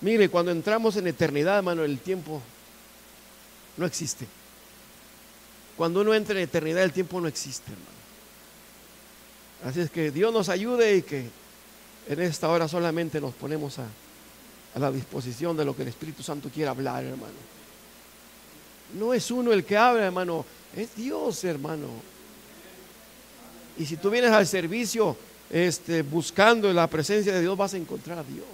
Mire, cuando entramos en eternidad, hermano, el tiempo no existe. Cuando uno entra en eternidad, el tiempo no existe, hermano. Así es que Dios nos ayude y que en esta hora solamente nos ponemos a, a la disposición de lo que el Espíritu Santo quiera hablar, hermano. No es uno el que habla, hermano, es Dios, hermano. Y si tú vienes al servicio este, buscando la presencia de Dios, vas a encontrar a Dios.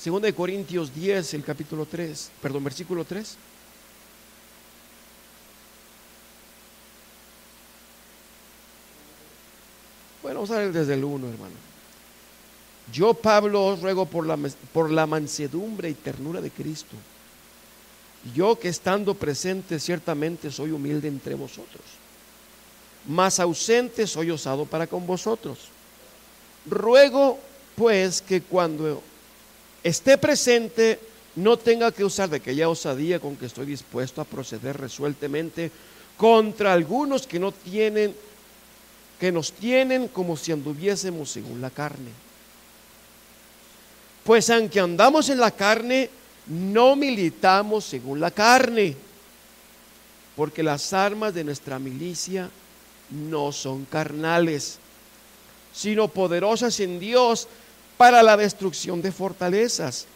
Segunda de Corintios 10, el capítulo 3, perdón, versículo 3. Bueno, vamos a ver desde el 1, hermano. Yo, Pablo, os ruego por la, por la mansedumbre y ternura de Cristo. Yo que estando presente ciertamente soy humilde entre vosotros, mas ausente soy osado para con vosotros. Ruego pues que cuando esté presente, no tenga que usar de aquella osadía con que estoy dispuesto a proceder resueltamente contra algunos que no tienen, que nos tienen como si anduviésemos según la carne. Pues aunque andamos en la carne, no militamos según la carne, porque las armas de nuestra milicia no son carnales, sino poderosas en Dios para la destrucción de fortalezas,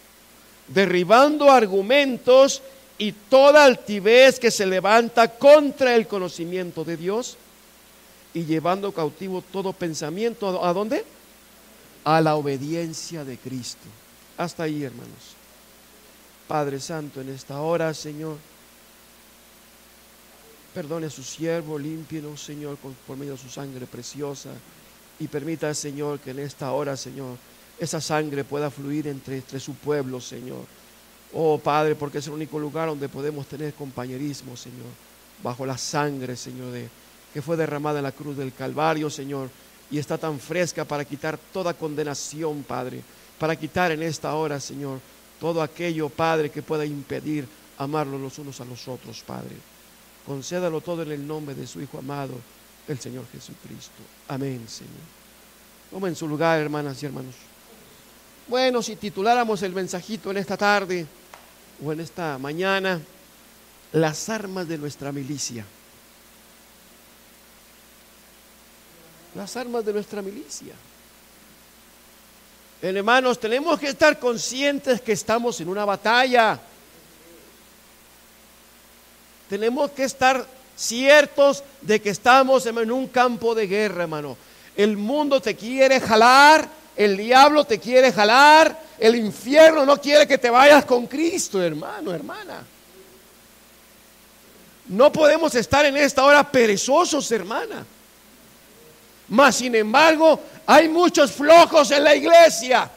derribando argumentos y toda altivez que se levanta contra el conocimiento de Dios y llevando cautivo todo pensamiento. ¿A dónde? A la obediencia de Cristo. Hasta ahí, hermanos. Padre Santo, en esta hora, Señor, perdone a su siervo, límpienos, Señor, por medio de su sangre preciosa. Y permita, Señor, que en esta hora, Señor, esa sangre pueda fluir entre, entre su pueblo, Señor. Oh Padre, porque es el único lugar donde podemos tener compañerismo, Señor, bajo la sangre, Señor, de, que fue derramada en la cruz del Calvario, Señor, y está tan fresca para quitar toda condenación, Padre, para quitar en esta hora, Señor, todo aquello, Padre, que pueda impedir amarlos los unos a los otros, Padre. Concédalo todo en el nombre de su Hijo amado, el Señor Jesucristo. Amén, Señor. Toma en su lugar, hermanas y hermanos. Bueno, si tituláramos el mensajito en esta tarde o en esta mañana, las armas de nuestra milicia. Las armas de nuestra milicia. Hermanos, tenemos que estar conscientes que estamos en una batalla. Tenemos que estar ciertos de que estamos en un campo de guerra, hermano. El mundo te quiere jalar el diablo te quiere jalar. El infierno no quiere que te vayas con Cristo, hermano, hermana. No podemos estar en esta hora perezosos, hermana. Mas, sin embargo, hay muchos flojos en la iglesia.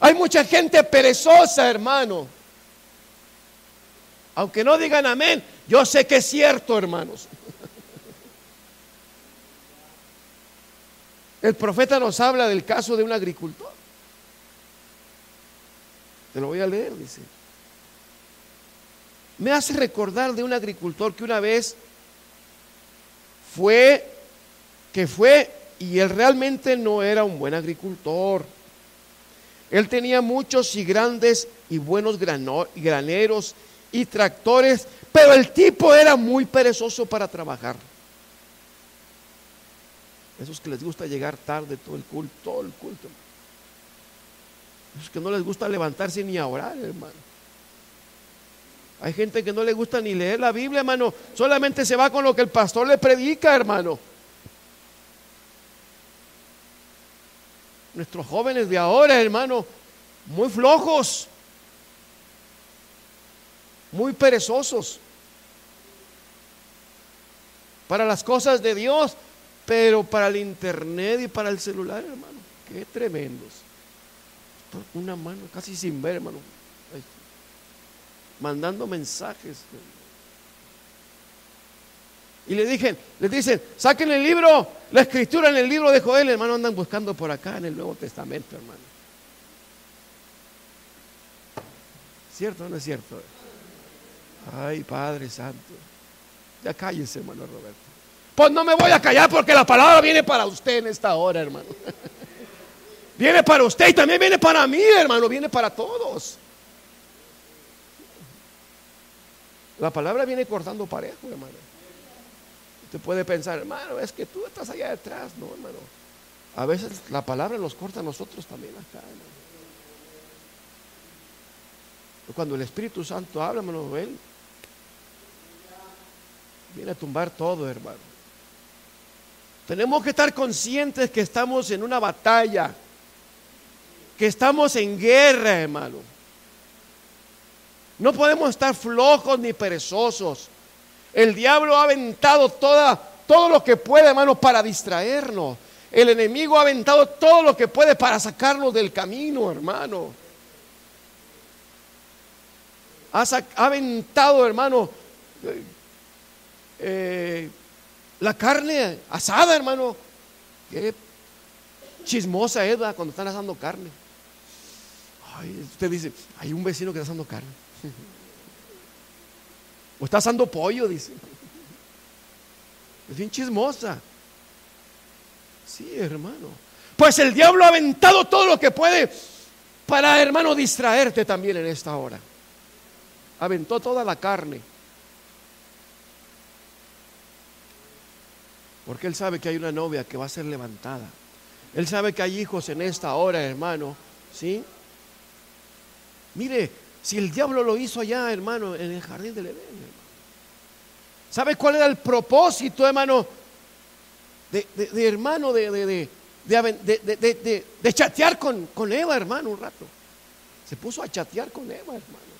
Hay mucha gente perezosa, hermano. Aunque no digan amén, yo sé que es cierto, hermanos. El profeta nos habla del caso de un agricultor. Te lo voy a leer, dice. Me hace recordar de un agricultor que una vez fue, que fue, y él realmente no era un buen agricultor. Él tenía muchos y grandes y buenos graneros y tractores, pero el tipo era muy perezoso para trabajar. Esos que les gusta llegar tarde todo el culto, todo el culto. Esos que no les gusta levantarse ni a orar, hermano. Hay gente que no le gusta ni leer la Biblia, hermano. Solamente se va con lo que el pastor le predica, hermano. Nuestros jóvenes de ahora, hermano, muy flojos, muy perezosos para las cosas de Dios. Pero para el internet y para el celular, hermano, qué tremendos. Una mano casi sin ver, hermano. Mandando mensajes. Y le dije, les dicen, saquen el libro, la escritura en el libro de Joel, hermano, andan buscando por acá en el Nuevo Testamento, hermano. ¿Cierto o no es cierto? Ay, Padre Santo. Ya cállese, hermano Roberto. Pues no me voy a callar porque la palabra viene para usted en esta hora, hermano. Viene para usted y también viene para mí, hermano. Viene para todos. La palabra viene cortando parejo, hermano. Usted puede pensar, hermano, es que tú estás allá detrás. No, hermano. A veces la palabra nos corta a nosotros también acá, hermano. Cuando el Espíritu Santo habla, hermano, él viene a tumbar todo, hermano. Tenemos que estar conscientes que estamos en una batalla, que estamos en guerra, hermano. No podemos estar flojos ni perezosos. El diablo ha aventado toda, todo lo que puede, hermano, para distraernos. El enemigo ha aventado todo lo que puede para sacarnos del camino, hermano. Ha, aventado, hermano, eh, eh, la carne asada, hermano. Qué chismosa es cuando están asando carne. usted dice, hay un vecino que está asando carne. O está asando pollo, dice. Es bien chismosa. Sí, hermano. Pues el diablo ha aventado todo lo que puede para, hermano, distraerte también en esta hora. Aventó toda la carne. Porque Él sabe que hay una novia que va a ser levantada. Él sabe que hay hijos en esta hora, hermano. ¿Sí? Mire, si el diablo lo hizo allá, hermano, en el jardín del Edén. ¿Sabe cuál era el propósito, hermano? De, hermano, de, de, chatear con, con Eva, hermano, un rato. Se puso a chatear con Eva, hermano.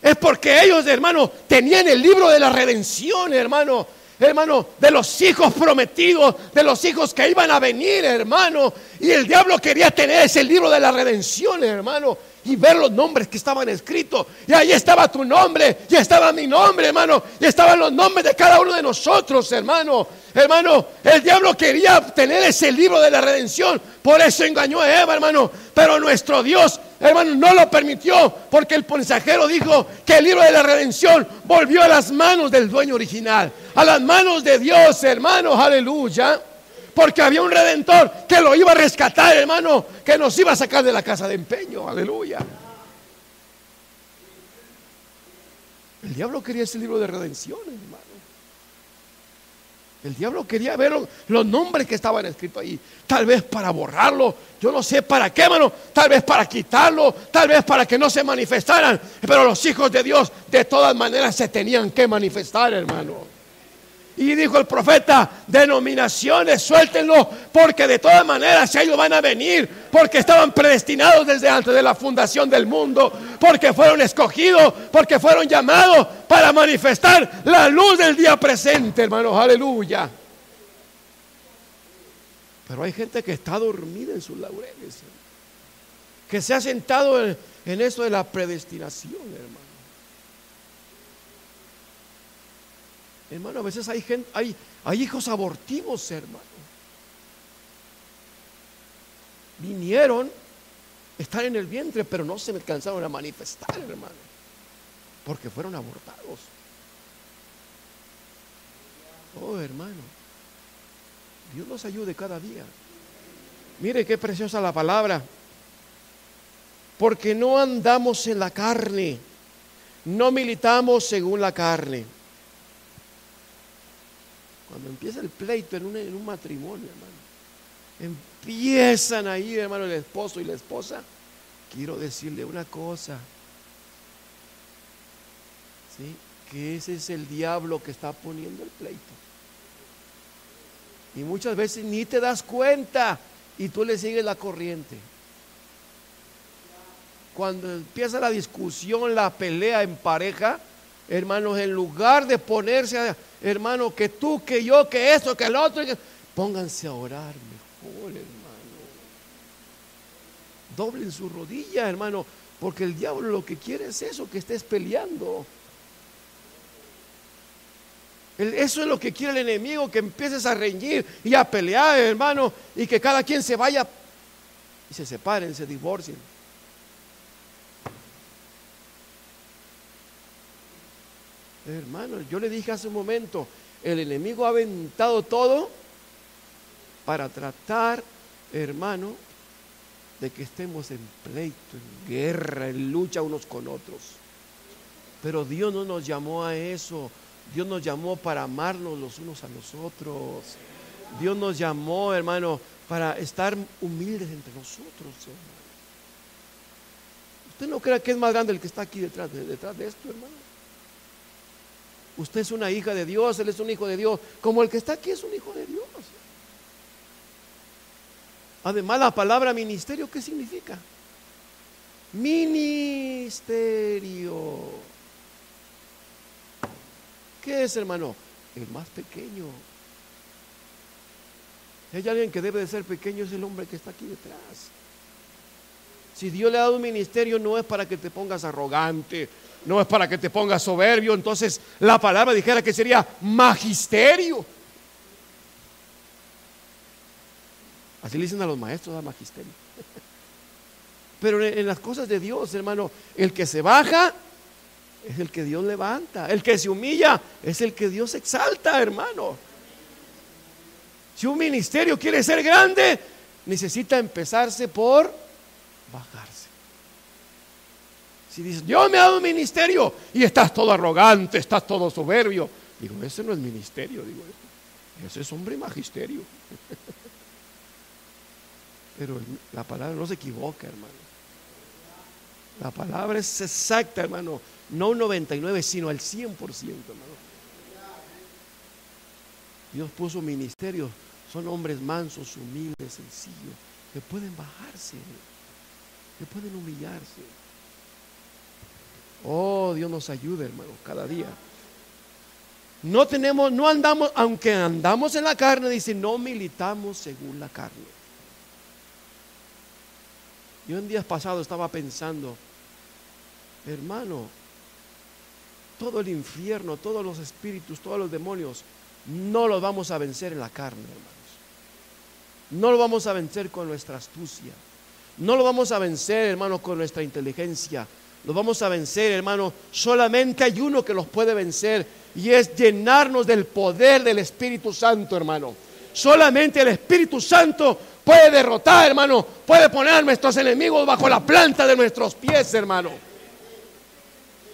Es porque ellos, hermano, tenían el libro de la redención, hermano hermano, de los hijos prometidos, de los hijos que iban a venir, hermano. Y el diablo quería tener ese libro de la redención, hermano, y ver los nombres que estaban escritos. Y ahí estaba tu nombre, y estaba mi nombre, hermano, y estaban los nombres de cada uno de nosotros, hermano. Hermano, el diablo quería tener ese libro de la redención, por eso engañó a Eva, hermano. Pero nuestro Dios, hermano, no lo permitió, porque el mensajero dijo que el libro de la redención volvió a las manos del dueño original, a las manos de Dios, hermano, aleluya. Porque había un redentor que lo iba a rescatar, hermano, que nos iba a sacar de la casa de empeño, aleluya. El diablo quería ese libro de redención, hermano. El diablo quería ver los nombres que estaban escritos ahí. Tal vez para borrarlo. Yo no sé para qué, hermano. Tal vez para quitarlo. Tal vez para que no se manifestaran. Pero los hijos de Dios de todas maneras se tenían que manifestar, hermano. Y dijo el profeta, denominaciones, suéltenlo, porque de todas maneras ellos van a venir, porque estaban predestinados desde antes de la fundación del mundo, porque fueron escogidos, porque fueron llamados para manifestar la luz del día presente, hermanos, aleluya. Pero hay gente que está dormida en sus laureles, que se ha sentado en, en eso de la predestinación, hermano. Hermano, a veces hay, gente, hay, hay hijos abortivos, hermano. Vinieron, están en el vientre, pero no se alcanzaron a manifestar, hermano. Porque fueron abortados. Oh, hermano. Dios nos ayude cada día. Mire qué preciosa la palabra. Porque no andamos en la carne. No militamos según la carne cuando empieza el pleito en un, matrimonio, hermano, empiezan ahí, hermano, el esposo y la esposa. Quiero decirle una cosa, ¿sí? que ese es el diablo que está poniendo el pleito. Y muchas veces ni te das cuenta y tú le sigues la corriente. Cuando empieza la discusión, la pelea en pareja, hermanos, en lugar de ponerse a hermano, que tú, que yo, que eso, que el otro. Pónganse a orar mejor, hermano. Doblen su rodilla, hermano, porque el diablo lo que quiere es eso, que estés peleando. Eso es lo que quiere el enemigo, que empieces a reñir y a pelear, hermano, y que cada quien se vaya y se separen, se divorcien. Hermano, yo le dije hace un momento, el enemigo ha aventado todo para tratar, hermano, de que estemos en pleito, en guerra, en lucha unos con otros. Pero Dios no nos llamó a eso. Dios nos llamó para amarnos los unos a los otros. Dios nos llamó, hermano, para estar humildes entre nosotros. Usted no crea que es más grande el que está aquí detrás de, detrás de esto, hermano. Usted es una hija de Dios, Él es un hijo de Dios, como el que está aquí es un hijo de Dios. Además, la palabra ministerio, ¿qué significa? Ministerio. ¿Qué es, hermano? El más pequeño. Hay alguien que debe de ser pequeño, es el hombre que está aquí detrás. Si Dios le ha dado un ministerio, no es para que te pongas arrogante, no es para que te pongas soberbio. Entonces, la palabra dijera que sería magisterio. Así le dicen a los maestros a magisterio. Pero en, las cosas de Dios, hermano, el que se baja es el que Dios levanta. El que se humilla es el que Dios exalta, hermano. Si un ministerio quiere ser grande, necesita empezarse por bajarse. Si dices, Dios me ha dado un ministerio y estás todo arrogante, estás todo soberbio, digo, ese no es ministerio, digo, ese es hombre magisterio. Pero la palabra no se equivoca, hermano. La palabra es exacta, hermano. No un 99, sino al 100%, hermano. Dios puso ministerios. Son hombres mansos, humildes, sencillos, que pueden bajarse que pueden humillarse. Oh, Dios nos ayude, hermano, cada día. No tenemos, no andamos, aunque andamos en la carne, dice, no militamos según la carne. Yo en días pasados estaba pensando, hermano, todo el infierno, todos los espíritus, todos los demonios, no los vamos a vencer en la carne, hermanos. No lo vamos a vencer con nuestra astucia. No lo vamos a vencer, hermano, con nuestra inteligencia. Lo vamos a vencer, hermano. Solamente hay uno que los puede vencer y es llenarnos del poder del Espíritu Santo, hermano. Solamente el Espíritu Santo puede derrotar, hermano. Puede poner a nuestros enemigos bajo la planta de nuestros pies, hermano.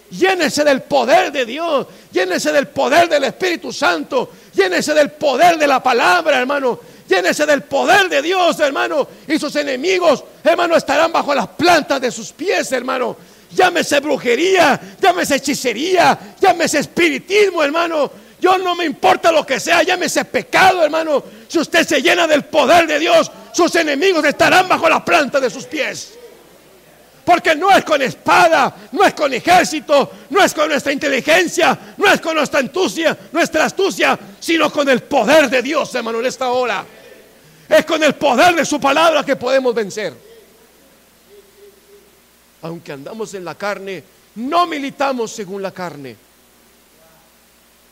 Llénese del poder de Dios, llénese del poder del Espíritu Santo, llénese del poder de la palabra, hermano. Llénese del poder de Dios, hermano. Y sus enemigos, hermano, estarán bajo las plantas de sus pies, hermano. Llámese brujería, llámese hechicería, llámese espiritismo, hermano. Yo no me importa lo que sea, llámese pecado, hermano. Si usted se llena del poder de Dios, sus enemigos estarán bajo las plantas de sus pies. Porque no es con espada, no es con ejército, no es con nuestra inteligencia, no es con nuestra astucia, nuestra astucia, sino con el poder de Dios, hermano, en esta hora. Es con el poder de su palabra que podemos vencer. Aunque andamos en la carne, no militamos según la carne.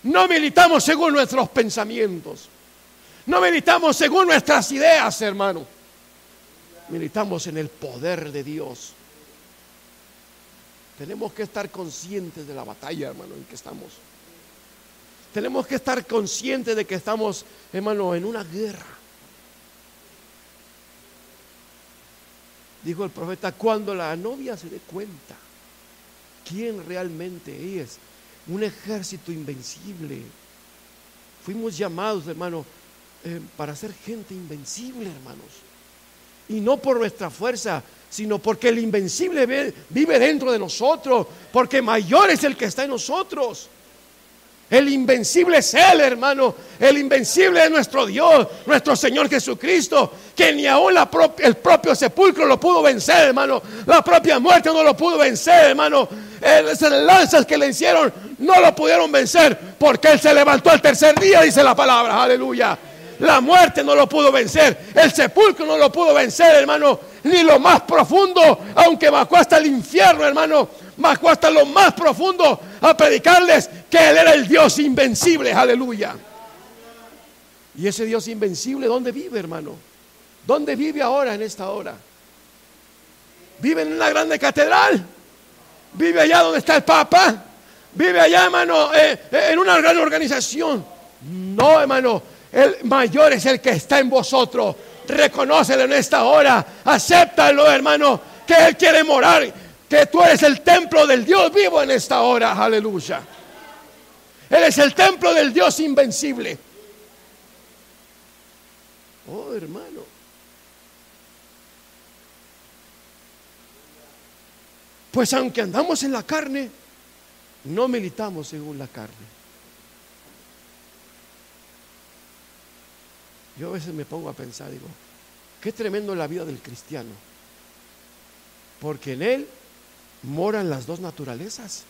No militamos según nuestros pensamientos. No militamos según nuestras ideas, hermano. Militamos en el poder de Dios. Tenemos que estar conscientes de la batalla, hermano, en que estamos. Tenemos que estar conscientes de que estamos, hermano, en una guerra. Dijo el profeta, cuando la novia se dé cuenta quién realmente es, un ejército invencible. Fuimos llamados, hermano, eh, para ser gente invencible, hermanos. Y no por nuestra fuerza, sino porque el invencible vive dentro de nosotros, porque mayor es el que está en nosotros. El invencible es Él, hermano. El invencible es nuestro Dios, nuestro Señor Jesucristo, que ni aún el propio sepulcro lo pudo vencer, hermano. La propia muerte no lo pudo vencer, hermano. Esas lanzas que le hicieron no lo pudieron vencer porque Él se levantó al tercer día, dice la palabra. Aleluya. La muerte no lo pudo vencer. El sepulcro no lo pudo vencer, hermano. Ni lo más profundo, aunque bajó hasta el infierno, hermano bajó hasta lo más profundo a predicarles que Él era el Dios invencible, aleluya. Y ese Dios invencible, ¿dónde vive, hermano? ¿Dónde vive ahora en esta hora? ¿Vive en una grande catedral? ¿Vive allá donde está el Papa? ¿Vive allá, hermano, eh, eh, en una gran organización? No, hermano, el mayor es el que está en vosotros. Reconócelo en esta hora. Acéptalo, hermano, que Él quiere morar. Que tú eres el templo del Dios vivo en esta hora. Aleluya. Él es el templo del Dios invencible. Oh, hermano. Pues aunque andamos en la carne, no militamos según la carne. Yo a veces me pongo a pensar, digo, qué tremendo la vida del cristiano. Porque en él moran las dos naturalezas.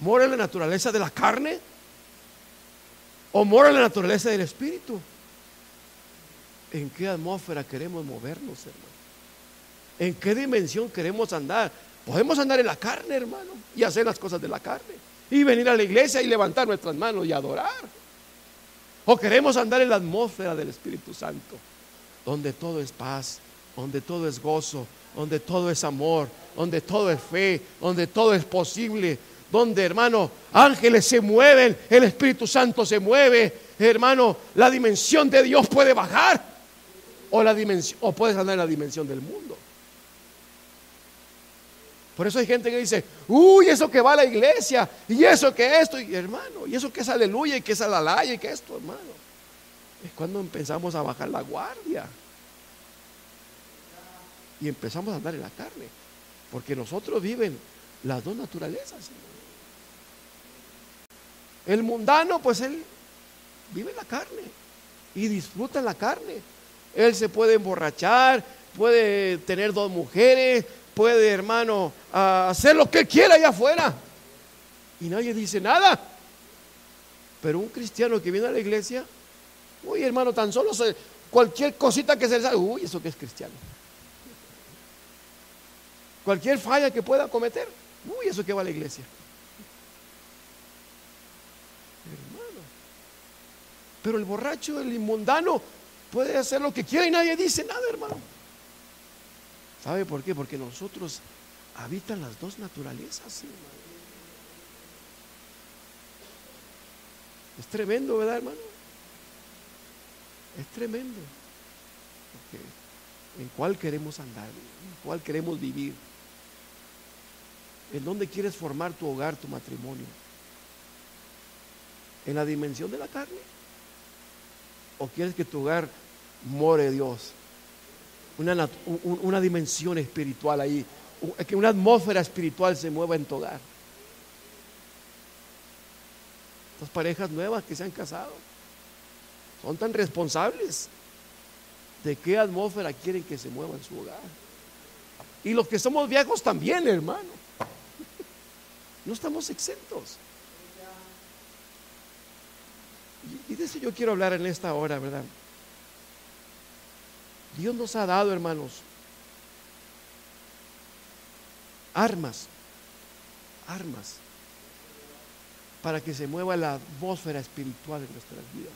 ¿Mora la naturaleza de la carne? ¿O mora la naturaleza del espíritu? ¿En qué atmósfera queremos movernos, hermano? ¿En qué dimensión queremos andar? Podemos andar en la carne, hermano, y hacer las cosas de la carne. Y venir a la iglesia y levantar nuestras manos y adorar. O queremos andar en la atmósfera del Espíritu Santo, donde todo es paz, donde todo es gozo, donde todo es amor, donde todo es fe, donde todo es posible, donde, hermano, ángeles se mueven, el Espíritu Santo se mueve, hermano, la dimensión de Dios puede bajar o la dimensión o puedes andar en la dimensión del mundo. Por eso hay gente que dice, uy, eso que va a la iglesia, y eso que esto, y hermano, y eso que es aleluya, y que es alalaya, y que esto, hermano. Es cuando empezamos a bajar la guardia. Y empezamos a andar en la carne. Porque nosotros viven las dos naturalezas. El mundano, pues él vive en la carne y disfruta en la carne. Él se puede emborrachar, puede tener dos mujeres, puede, hermano, hacer lo que quiera allá afuera. Y nadie dice nada. Pero un cristiano que viene a la iglesia, uy, hermano, tan solo cualquier cosita que se le salga, uy, eso que es cristiano. Cualquier falla que pueda cometer, uy, eso que va a la iglesia. Hermano. Pero el borracho, el inmundano, puede hacer lo que quiera y nadie dice nada, hermano. ¿Sabe por qué? Porque nosotros habitan las dos naturalezas. Es tremendo, ¿verdad, hermano? Es tremendo. ¿En cuál queremos andar? ¿En cuál queremos vivir? ¿En dónde quieres formar tu hogar, tu matrimonio? ¿En la dimensión de la carne? ¿O quieres que tu hogar more Dios? una, una dimensión espiritual ahí, que una atmósfera espiritual se mueva en tu hogar. Estas parejas nuevas que se han casado son tan responsables de qué atmósfera quieren que se mueva en su hogar. Y los que somos viejos también, hermano. No estamos exentos. De eso yo quiero hablar en esta hora, ¿verdad? Dios nos ha dado, hermanos, armas, armas, para que se mueva la atmósfera espiritual de nuestras vidas.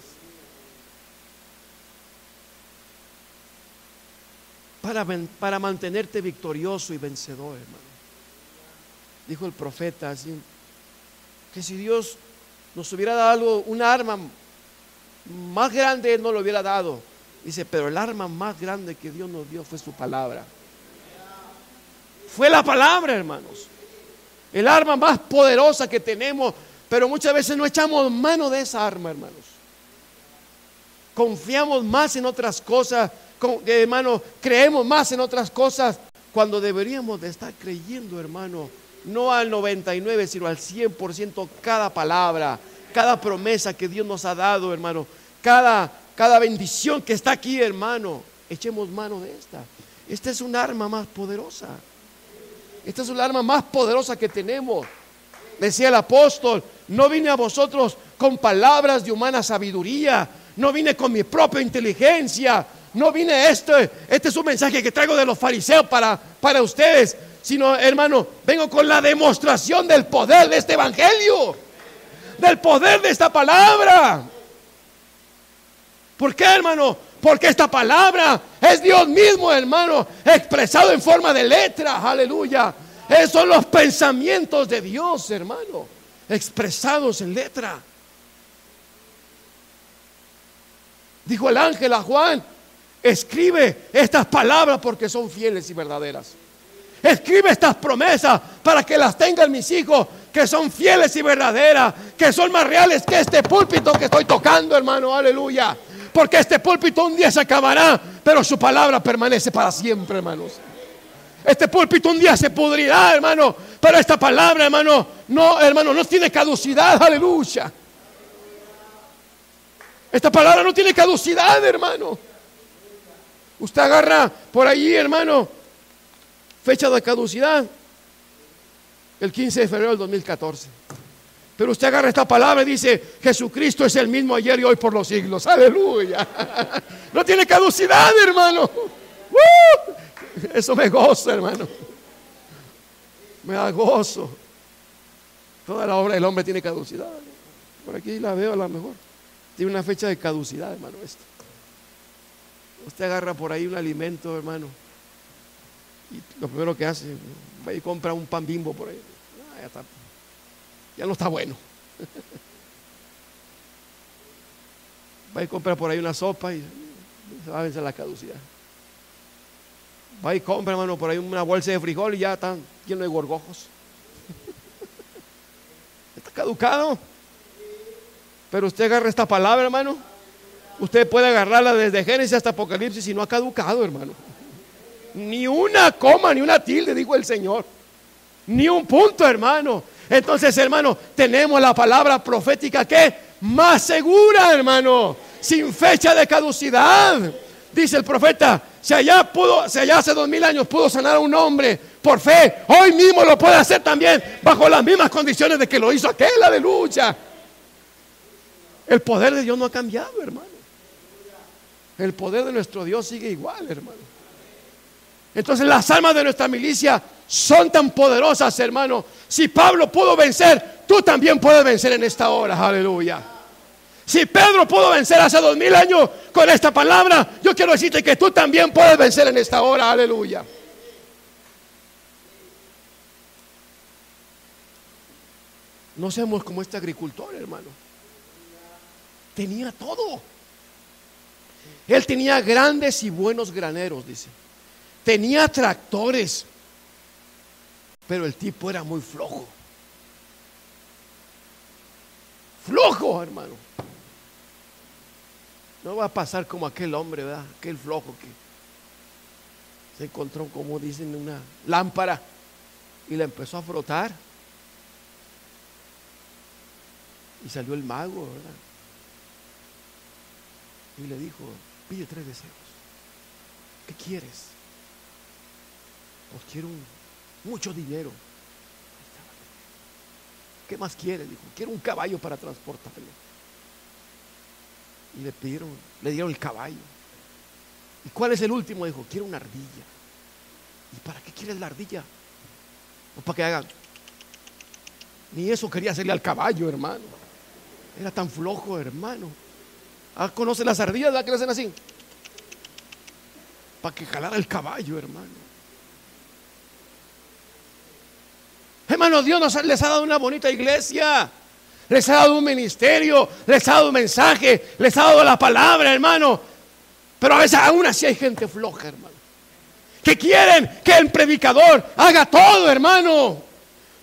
Para, para mantenerte victorioso y vencedor, hermano. Dijo el profeta así, que si Dios nos hubiera dado una arma más grande, Él no lo hubiera dado Dice, pero el arma más grande que Dios nos dio fue su palabra. Fue la palabra, hermanos. El arma más poderosa que tenemos, pero muchas veces no echamos mano de esa arma, hermanos. Confiamos más en otras cosas, hermano, creemos más en otras cosas cuando deberíamos de estar creyendo, hermano, no al 99, sino al 100% cada palabra, cada promesa que Dios nos ha dado, hermano, cada cada bendición que está aquí, hermano, echemos mano de esta. Esta es un arma más poderosa. Esta es un arma más poderosa que tenemos. Decía el apóstol, no vine a vosotros con palabras de humana sabiduría, no vine con mi propia inteligencia, no vine este, este es un mensaje que traigo de los fariseos para, para ustedes, sino hermano, vengo con la demostración del poder de este evangelio, del poder de esta palabra. ¿Por qué, hermano? Porque esta palabra es Dios mismo, hermano, expresado en forma de letra. Aleluya. Esos son los pensamientos de Dios, hermano, expresados en letra. Dijo el ángel a Juan, escribe estas palabras porque son fieles y verdaderas. Escribe estas promesas para que las tengan mis hijos, que son fieles y verdaderas, que son más reales que este púlpito que estoy tocando, hermano. Aleluya. Porque este púlpito un día se acabará, pero su palabra permanece para siempre, hermanos. Este púlpito un día se pudrirá, hermano, pero esta palabra, hermano, no, hermano, no tiene caducidad, aleluya. Esta palabra no tiene caducidad, hermano. Usted agarra por allí, hermano, fecha de caducidad, el 15 de febrero del 2014. Pero usted agarra esta palabra y dice, Jesucristo es el mismo ayer y hoy por los siglos. Aleluya. No tiene caducidad, hermano. Eso me goza, hermano. Me da gozo. Toda la obra del hombre tiene caducidad. Por aquí la veo a lo mejor. Tiene una fecha de caducidad, hermano, esto. Usted agarra por ahí un alimento, hermano. Y lo primero que hace, va y compra un pan bimbo por ahí. Ya, está. ya no está bueno. va y compra por ahí una sopa y se va a vencer la caducidad. Va y compra, hermano, por ahí una bolsa de frijol y ya está lleno de gorgojos. está caducado. Pero usted agarra esta palabra, hermano. Usted puede agarrarla desde Génesis hasta Apocalipsis y no ha caducado, hermano. Ni una coma, ni una tilde, dijo el Señor. Ni un punto, hermano. Entonces, hermano, tenemos la palabra profética que más segura, hermano, sin fecha de caducidad. Dice el profeta, si allá pudo, si allá hace dos mil años pudo sanar a un hombre por fe, hoy mismo lo puede hacer también bajo las mismas condiciones de que lo hizo aquel, aleluya. El poder de Dios no ha cambiado, hermano. El poder de nuestro Dios sigue igual, hermano. Entonces las almas de nuestra milicia son tan poderosas, hermano. Si Pablo pudo vencer, tú también puedes vencer en esta hora, aleluya. Si Pedro pudo vencer hace dos mil años con esta palabra, yo quiero decirte que tú también puedes vencer en esta hora. Aleluya. No seamos como este agricultor, hermano. Tenía todo. Él tenía grandes y buenos graneros, dice. Tenía tractores. Pero el tipo era muy flojo. Flojo, hermano. No va a pasar como aquel hombre, ¿verdad? Aquel flojo que se encontró, como dicen, una lámpara y la empezó a frotar. Y salió el mago, ¿verdad? Y le dijo, pide tres deseos. ¿Qué quieres? Pues quiero mucho dinero. ¿Qué más quieres? Dijo, quiero un caballo para transportarlo. Y le pidieron, le dieron el caballo. ¿Y cuál es el último? Dijo, quiero una ardilla. ¿Y para qué quieres la ardilla? Pues para que hagan. Ni eso quería hacerle al caballo, hermano. Era tan flojo, hermano. Ah, ¿Conoce las ardillas? ¿La que hacen así? Para que jalara el caballo, hermano. Hermano, Dios nos, les ha dado una bonita iglesia les ha dado un ministerio, les ha dado un mensaje, les ha dado la palabra, hermano. Pero a veces aún así hay gente floja, hermano. Que quieren que el predicador haga todo, hermano.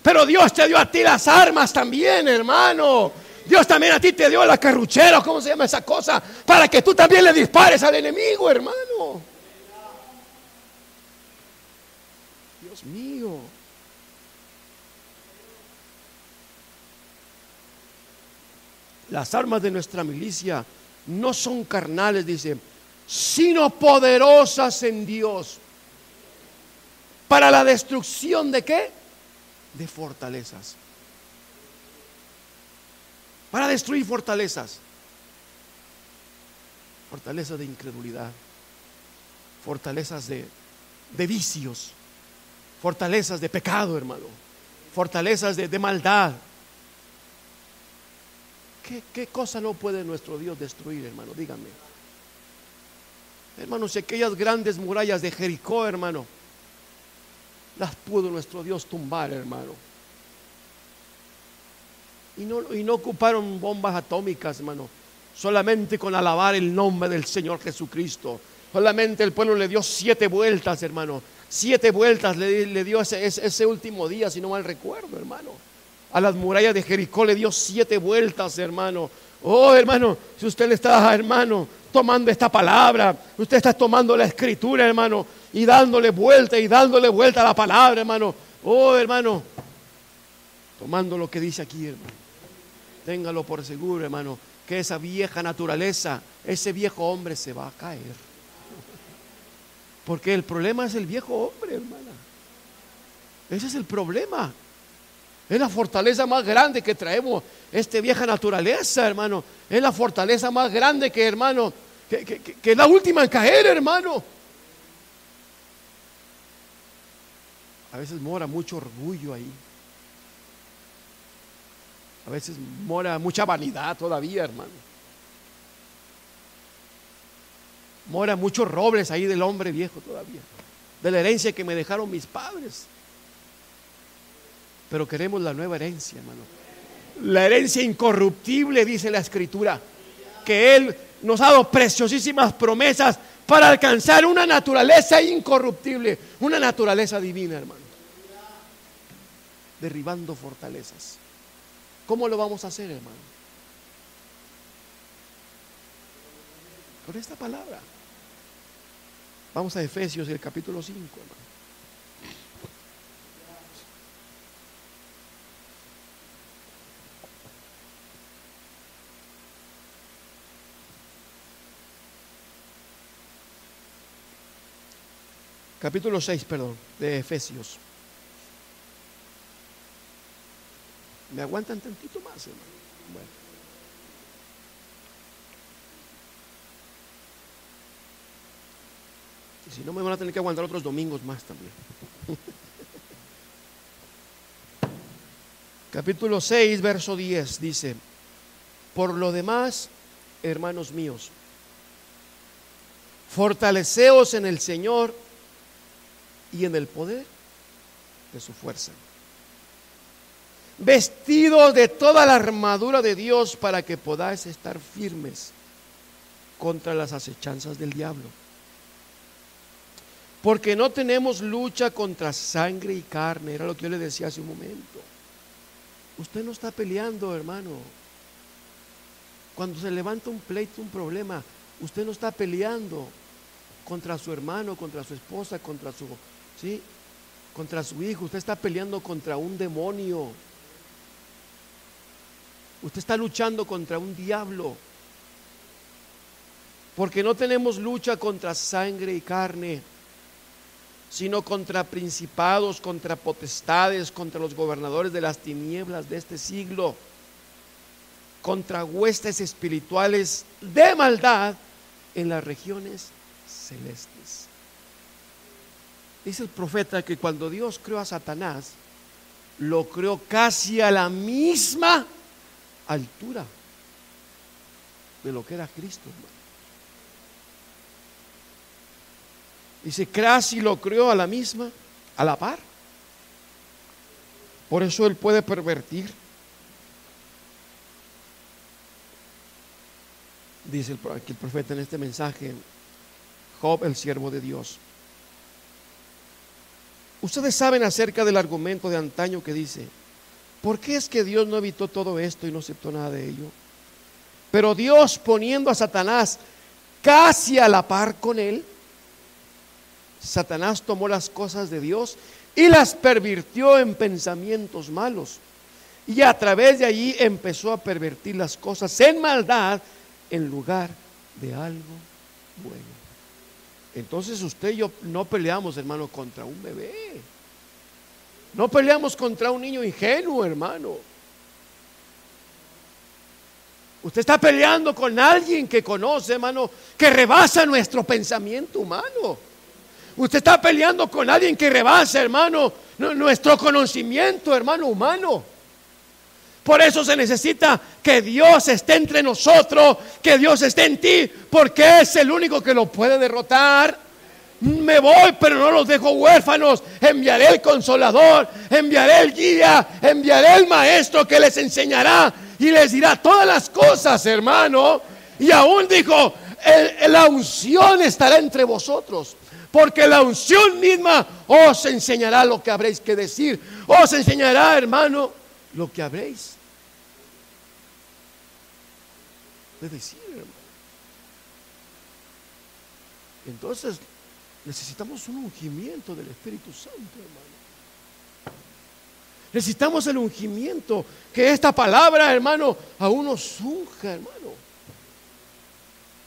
Pero Dios te dio a ti las armas también, hermano. Dios también a ti te dio la carruchera, ¿cómo se llama esa cosa? Para que tú también le dispares al enemigo, hermano. Dios mío. Las armas de nuestra milicia no son carnales, dice, sino poderosas en Dios. ¿Para la destrucción de qué? De fortalezas. Para destruir fortalezas. Fortalezas de incredulidad. Fortalezas de, de vicios. Fortalezas de pecado, hermano. Fortalezas de, de maldad ¿Qué, cosa no puede nuestro Dios destruir, hermano? Díganme. Hermano, si aquellas grandes murallas de Jericó, hermano, las pudo nuestro Dios tumbar, hermano. Y no, y no ocuparon bombas atómicas, hermano. Solamente con alabar el nombre del Señor Jesucristo. Solamente el pueblo le dio siete vueltas, hermano. Siete vueltas le, dio ese, ese, último día, si no mal recuerdo, hermano. A las murallas de Jericó le dio siete vueltas, hermano. Oh, hermano, si usted le está, hermano, tomando esta palabra, usted está tomando la escritura, hermano, y dándole vuelta y dándole vuelta a la palabra, hermano. Oh, hermano, tomando lo que dice aquí, hermano. Téngalo por seguro, hermano, que esa vieja naturaleza, ese viejo hombre se va a caer. Porque el problema es el viejo hombre, hermana. Ese es el problema. Es la fortaleza más grande que traemos, esta vieja naturaleza, hermano. Es la fortaleza más grande que, hermano, que, que, es la última en caer, hermano. A veces mora mucho orgullo ahí. A veces mora mucha vanidad todavía, hermano. Mora muchos robles ahí del hombre viejo todavía. De la herencia que me dejaron mis padres. Pero queremos la nueva herencia, hermano. La herencia incorruptible, dice la escritura. Que Él nos ha dado preciosísimas promesas para alcanzar una naturaleza incorruptible, una naturaleza divina, hermano. Derribando fortalezas. ¿Cómo lo vamos a hacer, hermano? Con esta palabra. Vamos a Efesios, el capítulo 5, hermano. Capítulo 6, perdón, de Efesios. ¿Me aguantan tantito más, hermano? Bueno. Y si no, me van a tener que aguantar otros domingos más también. Capítulo 6, verso 10 dice, por lo demás, hermanos míos, fortaleceos en el Señor y en el poder de su fuerza vestidos de toda la armadura de Dios para que podáis estar firmes contra las acechanzas del diablo. Porque no tenemos lucha contra sangre y carne, era lo que yo le decía hace un momento. Usted no está peleando, hermano. Cuando se levanta un pleito, un problema, usted no está peleando contra su hermano, contra su esposa, contra su, ¿sí? Contra su hijo, usted está peleando contra un demonio Usted está luchando contra un diablo. Porque no tenemos lucha contra sangre y carne, sino contra principados, contra potestades, contra los gobernadores de las tinieblas de este siglo, contra huestes espirituales de maldad en las regiones celestes. Dice el profeta que cuando Dios creó a Satanás, lo creó casi a la misma altura de lo que era Cristo. Dice, casi lo creó a la misma, a la par. Por eso él puede pervertir. Dice el, el profeta en este mensaje, Job, el siervo de Dios. Ustedes saben acerca del argumento de antaño que dice, ¿Por qué es que Dios no evitó todo esto y no aceptó nada de ello? Pero Dios poniendo a Satanás casi a la par con él, Satanás tomó las cosas de Dios y las pervirtió en pensamientos malos. Y a través de allí empezó a pervertir las cosas en maldad en lugar de algo bueno. Entonces usted y yo no peleamos, hermano, contra un bebé. No peleamos contra un niño ingenuo, hermano. Usted está peleando con alguien que conoce, hermano, que rebasa nuestro pensamiento humano. Usted está peleando con alguien que rebasa, hermano, nuestro conocimiento, hermano, humano. Por eso se necesita que Dios esté entre nosotros, que Dios esté en ti, porque es el único que lo puede derrotar. me voy, pero no los dejo huérfanos. Enviaré el consolador, enviaré el guía, enviaré el maestro que les enseñará y les dirá todas las cosas, hermano. Y aún dijo, la unción estará entre vosotros. Porque la unción misma os enseñará lo que habréis que decir. Os enseñará, hermano, lo que habréis de decir, hermano. Entonces, necesitamos un ungimiento del Espíritu Santo, hermano. Necesitamos el ungimiento, que esta palabra, hermano, aún nos unja, hermano.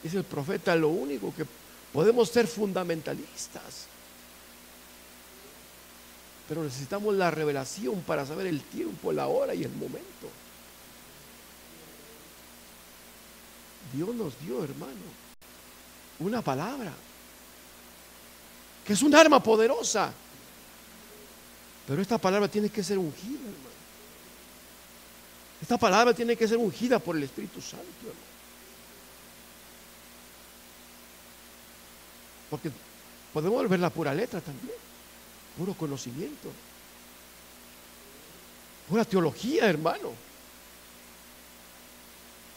Dice el profeta, lo único que podemos ser fundamentalistas. Pero necesitamos la revelación para saber el tiempo, la hora y el momento. Dios nos dio, hermano, una palabra que es un arma poderosa. Pero esta palabra tiene que ser ungida, hermano. Esta palabra tiene que ser ungida por el Espíritu Santo, hermano. Porque podemos ver la pura letra también, puro conocimiento, pura teología, hermano,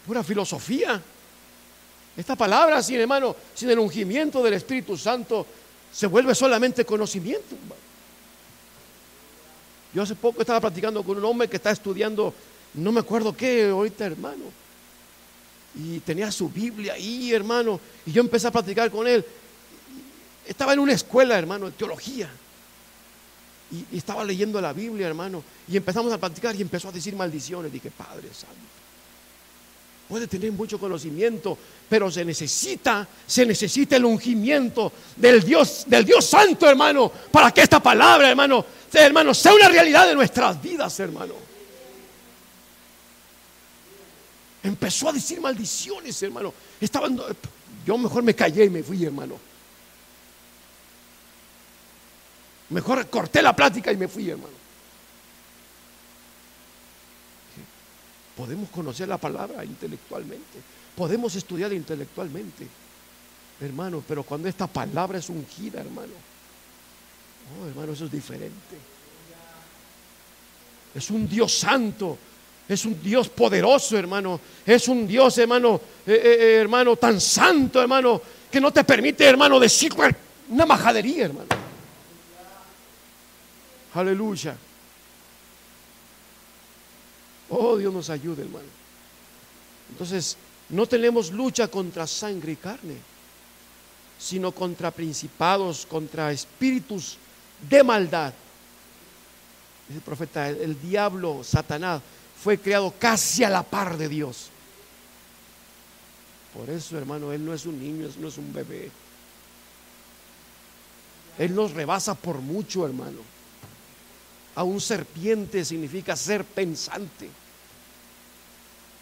pura filosofía. Esta palabra, sin hermano, sin el ungimiento del Espíritu Santo, se vuelve solamente conocimiento. Yo hace poco estaba platicando con un hombre que está estudiando, no me acuerdo qué ahorita, hermano. Y tenía su Biblia ahí, hermano. Y yo empecé a platicar con él. Estaba en una escuela, hermano, de teología. Y, estaba leyendo la Biblia, hermano. Y empezamos a platicar y empezó a decir maldiciones. Dije, Padre Santo. Puede tener mucho conocimiento, pero se necesita, se necesita el ungimiento del Dios, del Dios Santo, hermano, para que esta palabra, hermano, hermano, sea una realidad de nuestras vidas, hermano. Empezó a decir maldiciones, hermano. Estaba, yo mejor me callé y me fui, hermano. Mejor corté la plática y me fui, hermano. Podemos conocer la palabra intelectualmente, podemos estudiar intelectualmente, hermano, pero cuando esta palabra es ungida, hermano, oh, hermano, eso es diferente. Es un Dios santo, es un Dios poderoso, hermano, es un Dios, hermano, eh, eh, eh, hermano, tan santo, hermano, que no te permite, hermano, decir una majadería, hermano. Aleluya. Oh, Dios nos ayude, hermano. Entonces, no tenemos lucha contra sangre y carne, sino contra principados, contra espíritus de maldad. Dice el profeta, el, diablo, Satanás, fue creado casi a la par de Dios. Por eso, hermano, Él no es un niño, Él no es un bebé. Él nos rebasa por mucho, hermano. A un serpiente significa ser pensante,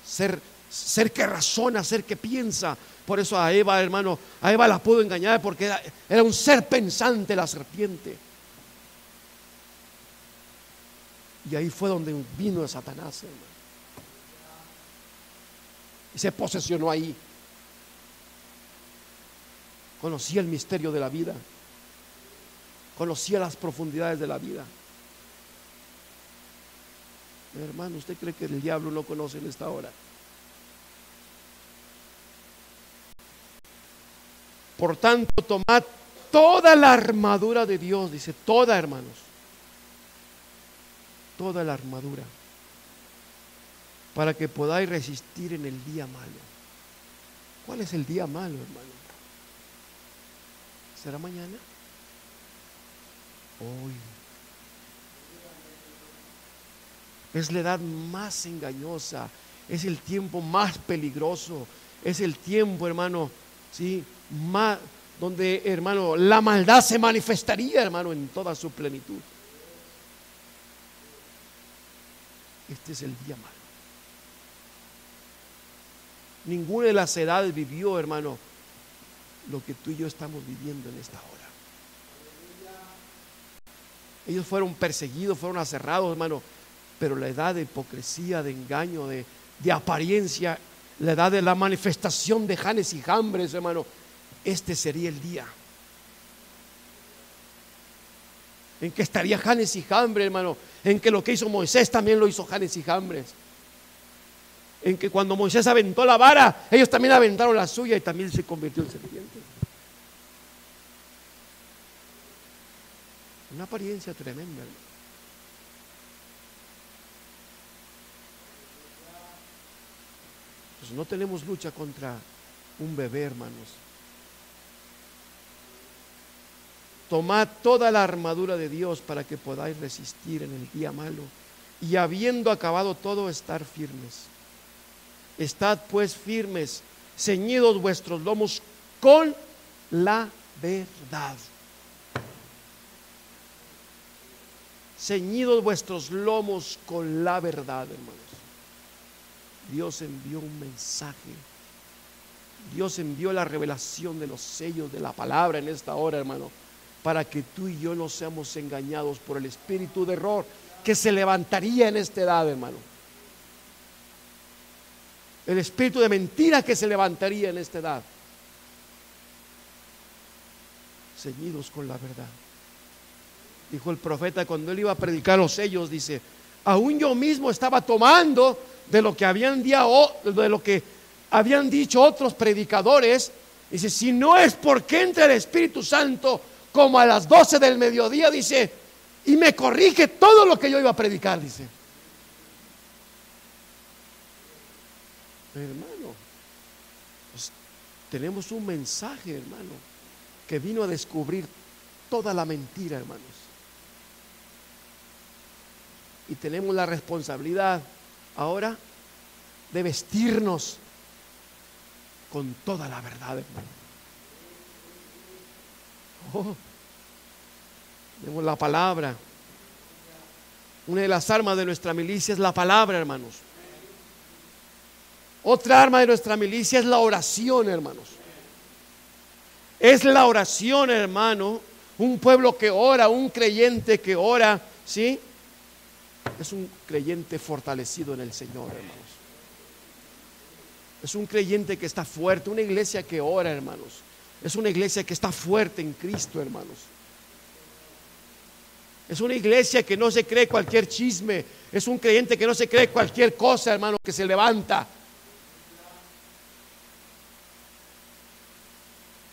ser, ser que razona, ser que piensa. Por eso a Eva, hermano, a Eva la pudo engañar porque era, un ser pensante la serpiente. Y ahí fue donde vino Satanás, hermano. Y se posesionó ahí. Conocía el misterio de la vida. Conocía las profundidades de la vida. Hermano, ¿usted cree que el diablo no conoce en esta hora? Por tanto, tomad toda la armadura de Dios, dice, toda hermanos, toda la armadura, para que podáis resistir en el día malo. ¿Cuál es el día malo, hermano? ¿Será mañana? Hoy. Es la edad más engañosa, es el tiempo más peligroso, es el tiempo, hermano, sí, más donde, hermano, la maldad se manifestaría, hermano, en toda su plenitud. Este es el día malo. Ninguna de las edades vivió, hermano, lo que tú y yo estamos viviendo en esta hora. Ellos fueron perseguidos, fueron aserrados, hermano, pero la edad de hipocresía, de engaño, de, apariencia, la edad de la manifestación de Janes y Jambres, hermano, este sería el día. en que estaría Janes y Jambres, hermano, en que lo que hizo Moisés también lo hizo Janes y Jambres. En que cuando Moisés aventó la vara, ellos también aventaron la suya y también se convirtió en serpiente. Una apariencia tremenda. hermano. No tenemos lucha contra un bebé, hermanos. Tomad toda la armadura de Dios para que podáis resistir en el día malo y habiendo acabado todo, estar firmes. Estad pues firmes, ceñidos vuestros lomos con la verdad. Ceñidos vuestros lomos con la verdad, hermanos. Dios envió un mensaje. Dios envió la revelación de los sellos de la palabra en esta hora, hermano, para que tú y yo no seamos engañados por el espíritu de error que se levantaría en esta edad, hermano. El espíritu de mentira que se levantaría en esta edad. Ceñidos con la verdad. Dijo el profeta cuando él iba a predicar los sellos, dice, aún yo mismo estaba tomando de lo que habían, de lo que habían dicho otros predicadores. Dice, si no es porque entre el Espíritu Santo como a las 12 del mediodía, dice, y me corrige todo lo que yo iba a predicar, dice. Hermano, pues, tenemos un mensaje, hermano, que vino a descubrir toda la mentira, hermanos. Y tenemos la responsabilidad ahora de vestirnos con toda la verdad, hermano. Oh, tenemos la palabra. Una de las armas de nuestra milicia es la palabra, hermanos. Otra arma de nuestra milicia es la oración, hermanos. Es la oración, hermano. Un pueblo que ora, un creyente que ora, ¿sí? Es un creyente fortalecido en el Señor, hermanos. Es un creyente que está fuerte, una iglesia que ora, hermanos. Es una iglesia que está fuerte en Cristo, hermanos. Es una iglesia que no se cree cualquier chisme. Es un creyente que no se cree cualquier cosa, hermano, que se levanta.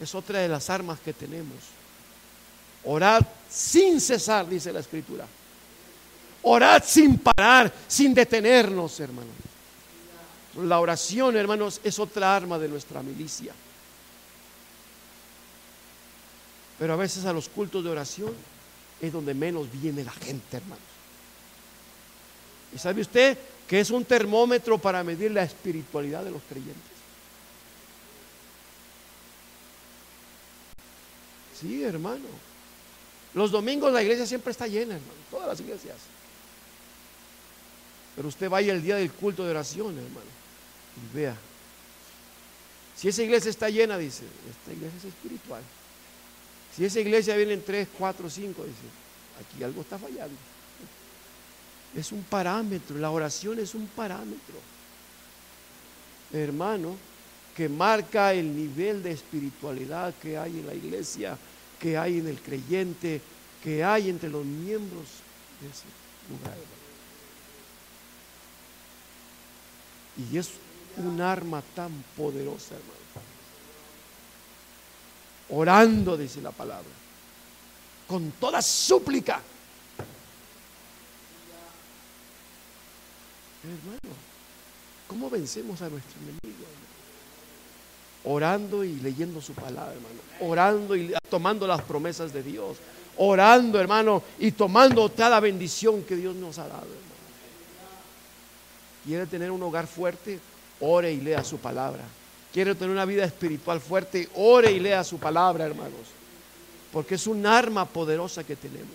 Es otra de las armas que tenemos. Orar sin cesar, dice la escritura. Orad sin parar, sin detenernos, hermanos. La oración, hermanos, es otra arma de nuestra milicia. Pero a veces a los cultos de oración es donde menos viene la gente, hermanos. ¿Y sabe usted que es un termómetro para medir la espiritualidad de los creyentes? Sí, hermano. Los domingos la iglesia siempre está llena, hermano. Todas las iglesias. Pero usted vaya el día del culto de oración, hermano, y vea. Si esa iglesia está llena, dice, esta iglesia es espiritual. Si esa iglesia viene en tres, cuatro, cinco, dice, aquí algo está fallando. Es un parámetro, la oración es un parámetro, hermano, que marca el nivel de espiritualidad que hay en la iglesia, que hay en el creyente, que hay entre los miembros de ese lugar. Y es un arma tan poderosa, hermano. Orando, dice la palabra, con toda súplica. Hermano, ¿cómo vencemos a nuestro enemigo? Orando y leyendo su palabra, hermano. Orando y tomando las promesas de Dios. Orando, hermano, y tomando cada bendición que Dios nos ha dado, quiere tener un hogar fuerte, ore y lea su palabra. Quiere tener una vida espiritual fuerte, ore y lea su palabra, hermanos. Porque es un arma poderosa que tenemos.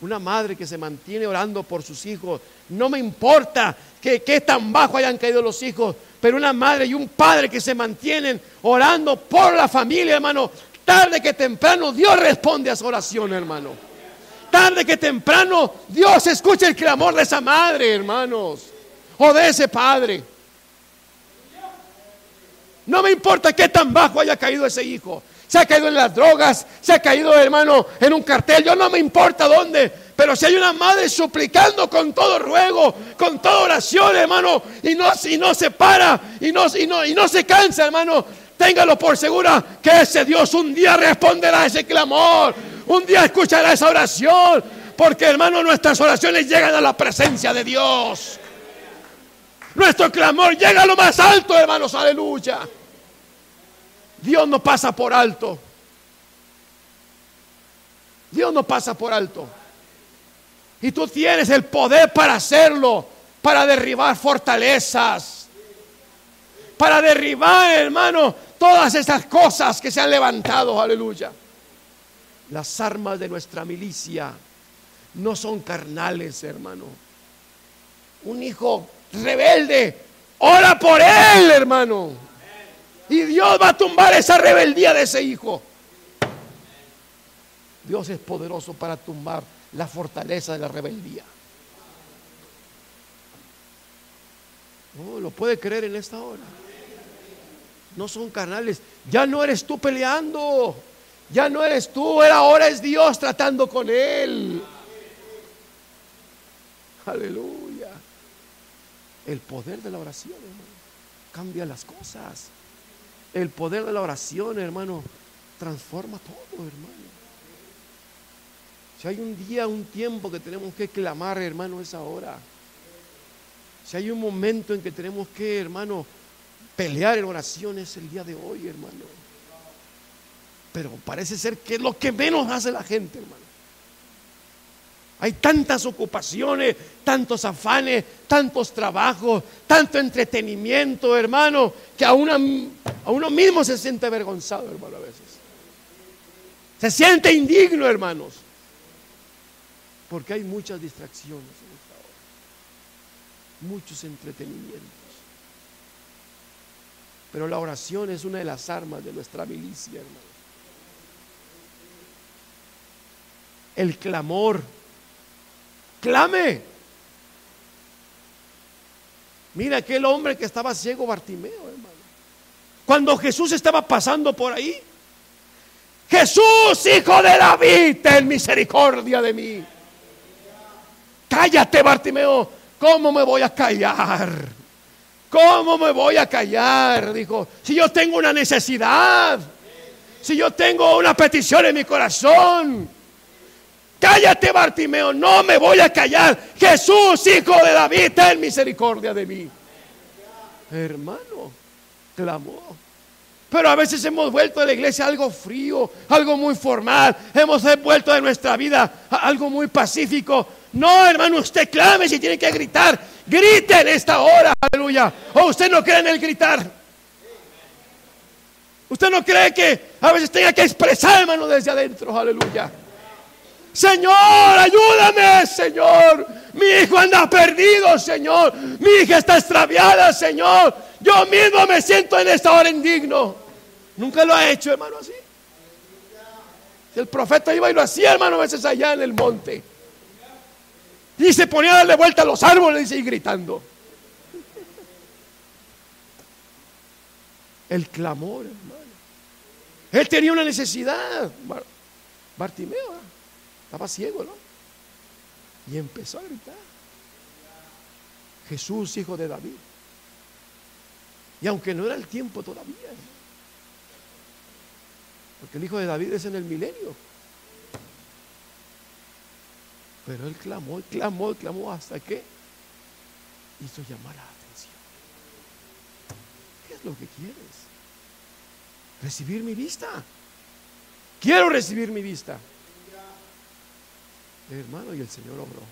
Una madre que se mantiene orando por sus hijos. No me importa que, que, tan bajo hayan caído los hijos, pero una madre y un padre que se mantienen orando por la familia, hermano. Tarde que temprano Dios responde a su oración, hermano tarde que temprano Dios escucha el clamor de esa madre, hermanos, o de ese padre. No me importa qué tan bajo haya caído ese hijo. se ha caído en las drogas, se ha caído, hermano, en un cartel. Yo no me importa dónde, pero si hay una madre suplicando con todo ruego, con toda oración, hermano, y no, y no se para, y no, y, no, y no se cansa, hermano, téngalo por segura que ese Dios un día responderá a ese clamor, un día escuchará esa oración, porque, hermano, nuestras oraciones llegan a la presencia de Dios. Nuestro clamor llega a lo más alto, hermanos, aleluya. Dios no pasa por alto. Dios no pasa por alto. Y tú tienes el poder para hacerlo, para derribar fortalezas, para derribar, hermano, todas esas cosas que se han levantado, aleluya. Las armas de nuestra milicia no son carnales, hermano. Un hijo rebelde, ora por él, hermano. Y Dios va a tumbar esa rebeldía de ese hijo. Dios es poderoso para tumbar la fortaleza de la rebeldía. Oh, lo puede creer en esta hora. No son carnales. Ya no eres tú peleando. Ya no eres tú. Ahora es Dios tratando con él. Aleluya. El poder de la oración, hermano, cambia las cosas. El poder de la oración, hermano, transforma todo, hermano. Si hay un día, un tiempo que tenemos que clamar, hermano, es ahora. Si hay un momento en que tenemos que, hermano, pelear en oración, es el día de hoy, hermano. Pero parece ser que es lo que menos hace la gente, hermano. Hay tantas ocupaciones, tantos afanes, tantos trabajos, tanto entretenimiento, hermano, que a, uno mismo se siente avergonzado, hermano, a veces. Se siente indigno, hermanos. Porque hay muchas distracciones en esta hora. Muchos entretenimientos. Pero la oración es una de las armas de nuestra milicia, hermano. El clamor clame. Mira aquel hombre que estaba ciego, Bartimeo. Cuando Jesús estaba pasando por ahí, Jesús, hijo de David, ten misericordia de mí. Cállate, Bartimeo. ¿Cómo me voy a callar? ¿Cómo me voy a callar? Dijo, si yo tengo una necesidad, si yo tengo una petición en mi corazón, Cállate, Bartimeo, no me voy a callar. Jesús, hijo de David, ten misericordia de mí. Hermano, clamó. Pero a veces hemos vuelto a la iglesia algo frío, algo muy formal. Hemos vuelto de nuestra vida algo muy pacífico. No, hermano, usted clame si tiene que gritar. Grite en esta hora, aleluya. O usted no cree en el gritar. Usted no cree que a veces tenga que expresar, hermano, desde adentro, aleluya. Señor, ayúdame, Señor. Mi hijo anda perdido, Señor. Mi hija está extraviada, Señor. Yo mismo me siento en esta hora indigno. Nunca lo ha hecho, hermano, así. El profeta iba y lo hacía, hermano, a veces allá en el monte. Y se ponía a darle vuelta a los árboles y gritando. El clamor, hermano. Él tenía una necesidad. Bartimeo. Estaba ciego, ¿no? Y empezó a gritar. Jesús, hijo de David. Y aunque no era el tiempo todavía, porque el hijo de David es en el milenio. Pero él clamó, clamó, clamó hasta que hizo llamar la atención. ¿Qué es lo que quieres? Recibir mi vista. Quiero recibir mi vista. Hermano, y el Señor obró.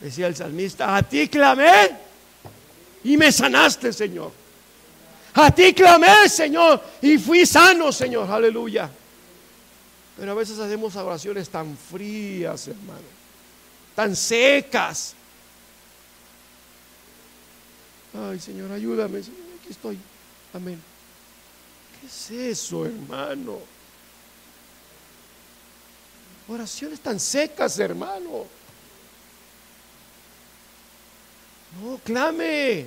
Decía el salmista, a ti clamé y me sanaste, Señor. A ti clamé, Señor, y fui sano, Señor. Aleluya. Pero a veces hacemos oraciones tan frías, hermano. Tan secas. Ay, Señor, ayúdame. Señor, aquí estoy. Amén. ¿Qué es eso, hermano? Oraciones tan secas, hermano. No, clame.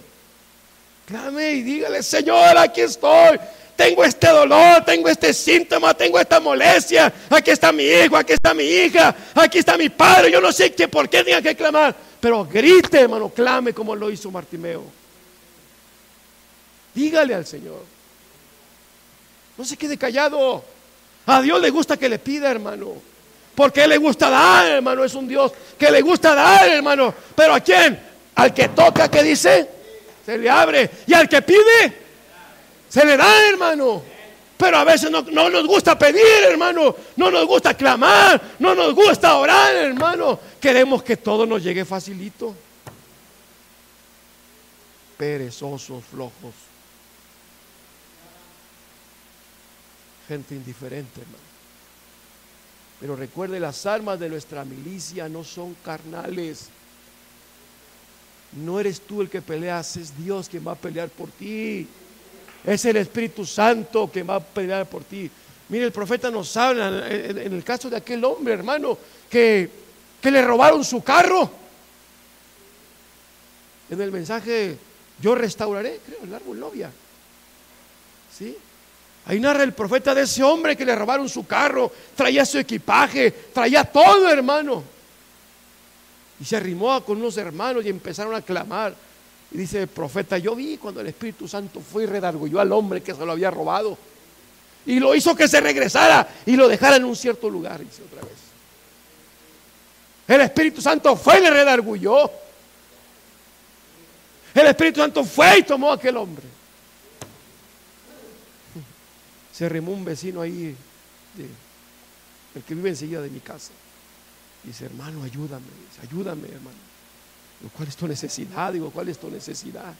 Clame y dígale, Señor, aquí estoy. tengo este dolor, tengo este síntoma, tengo esta molestia. Aquí está mi hijo, aquí está mi hija, aquí está mi padre. Yo no sé qué, por qué tenga que clamar. Pero grite, hermano, clame como lo hizo Martimeo. Dígale al Señor. No se quede callado. A Dios le gusta que le pida, hermano. Porque le gusta dar, hermano. Es un Dios que le gusta dar, hermano. Pero ¿a quién? Al que toca, ¿qué dice? Se le abre. Y al que pide, se le da, hermano. Pero a veces no, no, nos gusta pedir, hermano. No nos gusta clamar. No nos gusta orar, hermano. Queremos que todo nos llegue facilito. Perezosos, flojos. Gente indiferente, hermano. Pero recuerde, las armas de nuestra milicia no son carnales. No eres tú el que peleas, es Dios quien va a pelear por ti. Es el Espíritu Santo que va a pelear por ti. Mire, el profeta nos habla en, el caso de aquel hombre, hermano, que, que le robaron su carro. En el mensaje, yo restauraré, creo, el árbol novia. ¿Sí? Ahí narra el profeta de ese hombre que le robaron su carro, traía su equipaje, traía todo, hermano. Y se arrimó con unos hermanos y empezaron a clamar. Y dice el profeta, yo vi cuando el Espíritu Santo fue y redargulló al hombre que se lo había robado. Y lo hizo que se regresara y lo dejara en un cierto lugar, dice otra vez. El Espíritu Santo fue y le redargulló. El Espíritu Santo fue y tomó a aquel hombre se arrimó un vecino ahí, el que vive enseguida de mi casa. Dice, hermano, ayúdame, ayúdame, hermano. ¿Cuál es tu necesidad? Digo, ¿cuál es tu necesidad?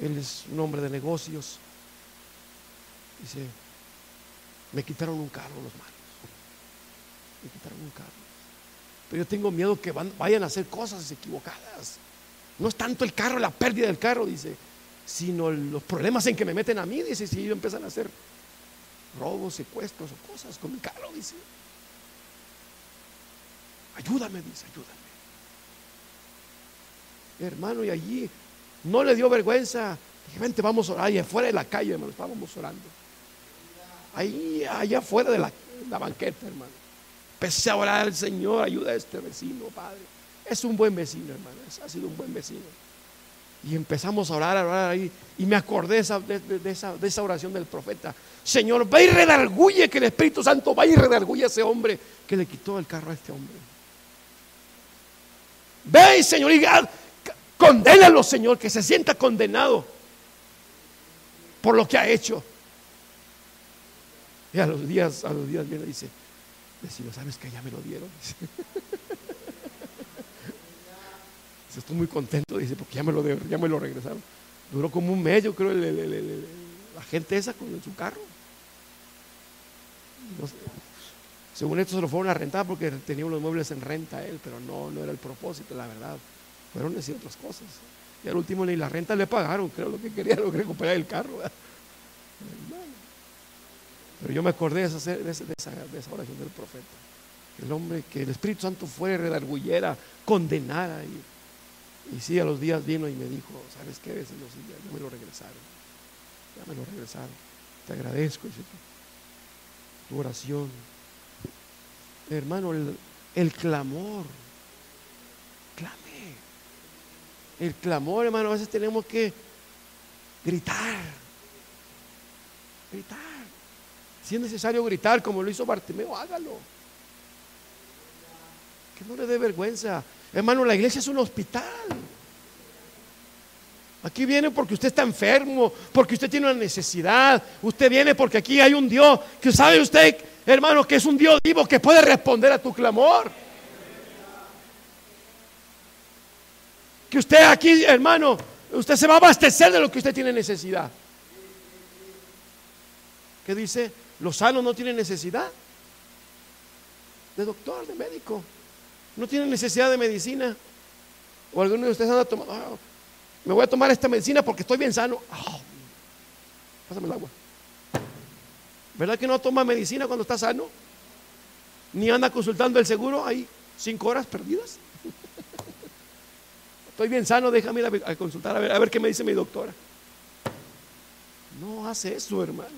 Él es un hombre de negocios. Dice, me quitaron un carro los manos. Me quitaron un carro. Pero yo tengo miedo que vayan a hacer cosas equivocadas. No es tanto el carro, la pérdida del carro, dice sino los problemas en que me meten a mí, dice, si ellos empiezan a hacer robos, secuestros o cosas con mi carro, dice. Ayúdame, dice, ayúdame. Hermano, y allí no le dio vergüenza. Dije, vente, vamos a orar. Ahí afuera de la calle, hermano, estábamos orando. Ahí, allá afuera de la, la banqueta, hermano. Empecé a orar al Señor, ayuda a este vecino, Padre. Es un buen vecino, hermano. Ha sido un buen vecino. Y empezamos a orar, a orar ahí. Y me acordé de esa, oración del profeta. Señor, ve y redarguye que el Espíritu Santo va y redarguye a ese hombre que le quitó el carro a este hombre. Ve, Señor, y condénalo, Señor, que se sienta condenado por lo que ha hecho. Y a los días, a los días viene y dice, vecino, ¿sabes que ya me lo dieron? Estoy muy contento, dice, porque ya me lo, ya me lo regresaron. Duró como un mes, yo creo, la gente esa con su carro. según esto se lo fueron a rentar porque tenía unos muebles en renta él, pero no, no era el propósito, la verdad. Fueron decir otras cosas. Y al último ni la renta le pagaron, creo lo que quería era recuperar el carro. Pero yo me acordé de esa, de esa, oración del profeta. El hombre que el Espíritu Santo fue, redarguyera, condenara. Y, y sí, a los días vino y me dijo, ¿sabes qué? Ya me lo regresaron. Ya me lo regresaron. Te agradezco tu oración. Hermano, el, el clamor. Clame. El clamor, hermano, a veces tenemos que gritar. Gritar. Si es necesario gritar como lo hizo Bartimeo, hágalo. Que no le dé vergüenza. Hermano, la iglesia es un hospital. Aquí viene porque usted está enfermo, porque usted tiene una necesidad. Usted viene porque aquí hay un Dios que sabe usted, hermano, que es un Dios vivo que puede responder a tu clamor. Que usted aquí, hermano, usted se va a abastecer de lo que usted tiene necesidad. ¿Qué dice? Los sanos no tienen necesidad de doctor, de médico. No tienen necesidad de medicina. O alguno de ustedes anda tomando, ah, me voy a tomar esta medicina porque estoy bien sano. Ah, pásame el agua. ¿Verdad que no toma medicina cuando está sano? Ni anda consultando el seguro, hay cinco horas perdidas. Estoy bien sano, déjame ir a consultar a ver, a ver qué me dice mi doctora. No hace eso, hermano.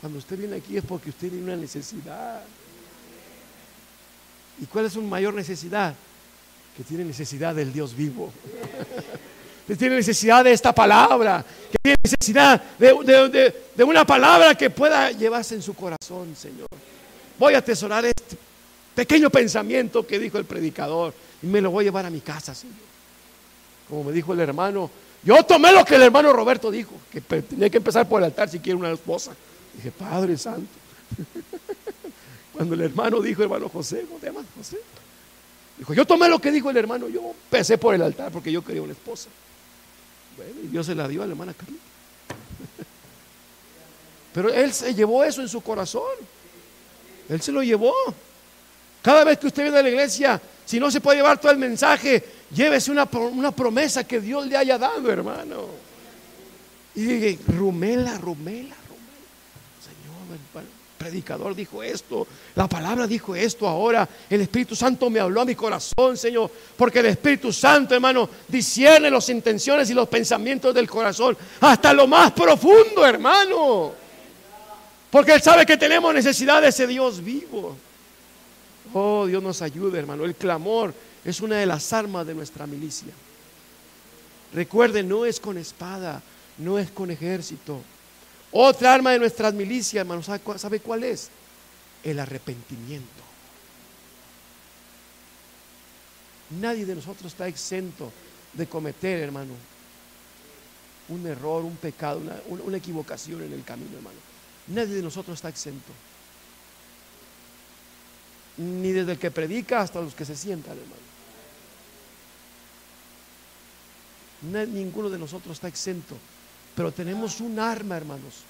Cuando usted viene aquí es porque usted tiene una necesidad. ¿Y cuál es su mayor necesidad? Que tiene necesidad del Dios vivo. que tiene necesidad de esta palabra. Que tiene necesidad de, de una palabra que pueda llevarse en su corazón, Señor. Voy a atesorar este pequeño pensamiento que dijo el predicador y me lo voy a llevar a mi casa, Señor. Como me dijo el hermano, yo tomé lo que el hermano Roberto dijo, que tenía que empezar por el altar si quiere una esposa. Dije, Padre Santo. Cuando el hermano dijo, hermano José, ¿cómo te llamas José? Dijo, yo tomé lo que dijo el hermano, yo empecé por el altar porque yo quería una esposa. Bueno, y Dios se la dio a la hermana Carlita. Pero él se llevó eso en su corazón. Él se lo llevó. Cada vez que usted viene a la iglesia, si no se puede llevar todo el mensaje, llévese una, una promesa que Dios le haya dado, hermano. Y diga, rumela, rumela, Señor, el predicador dijo esto, la palabra dijo esto ahora, el Espíritu Santo me habló a mi corazón, Señor, porque el Espíritu Santo, hermano, discierne las intenciones y los pensamientos del corazón hasta lo más profundo, hermano. Porque Él sabe que tenemos necesidad de ese Dios vivo. Oh, Dios nos ayude, hermano. El clamor es una de las armas de nuestra milicia. Recuerden, no es con espada, no es con ejército. Otra arma de nuestras milicias, hermano, ¿sabe cuál es? El arrepentimiento. Nadie de nosotros está exento de cometer, hermano, un error, un pecado, una, equivocación en el camino, hermano. Nadie de nosotros está exento ni desde el que predica hasta los que se sientan, hermano. ninguno de nosotros está exento, pero tenemos un arma, hermanos,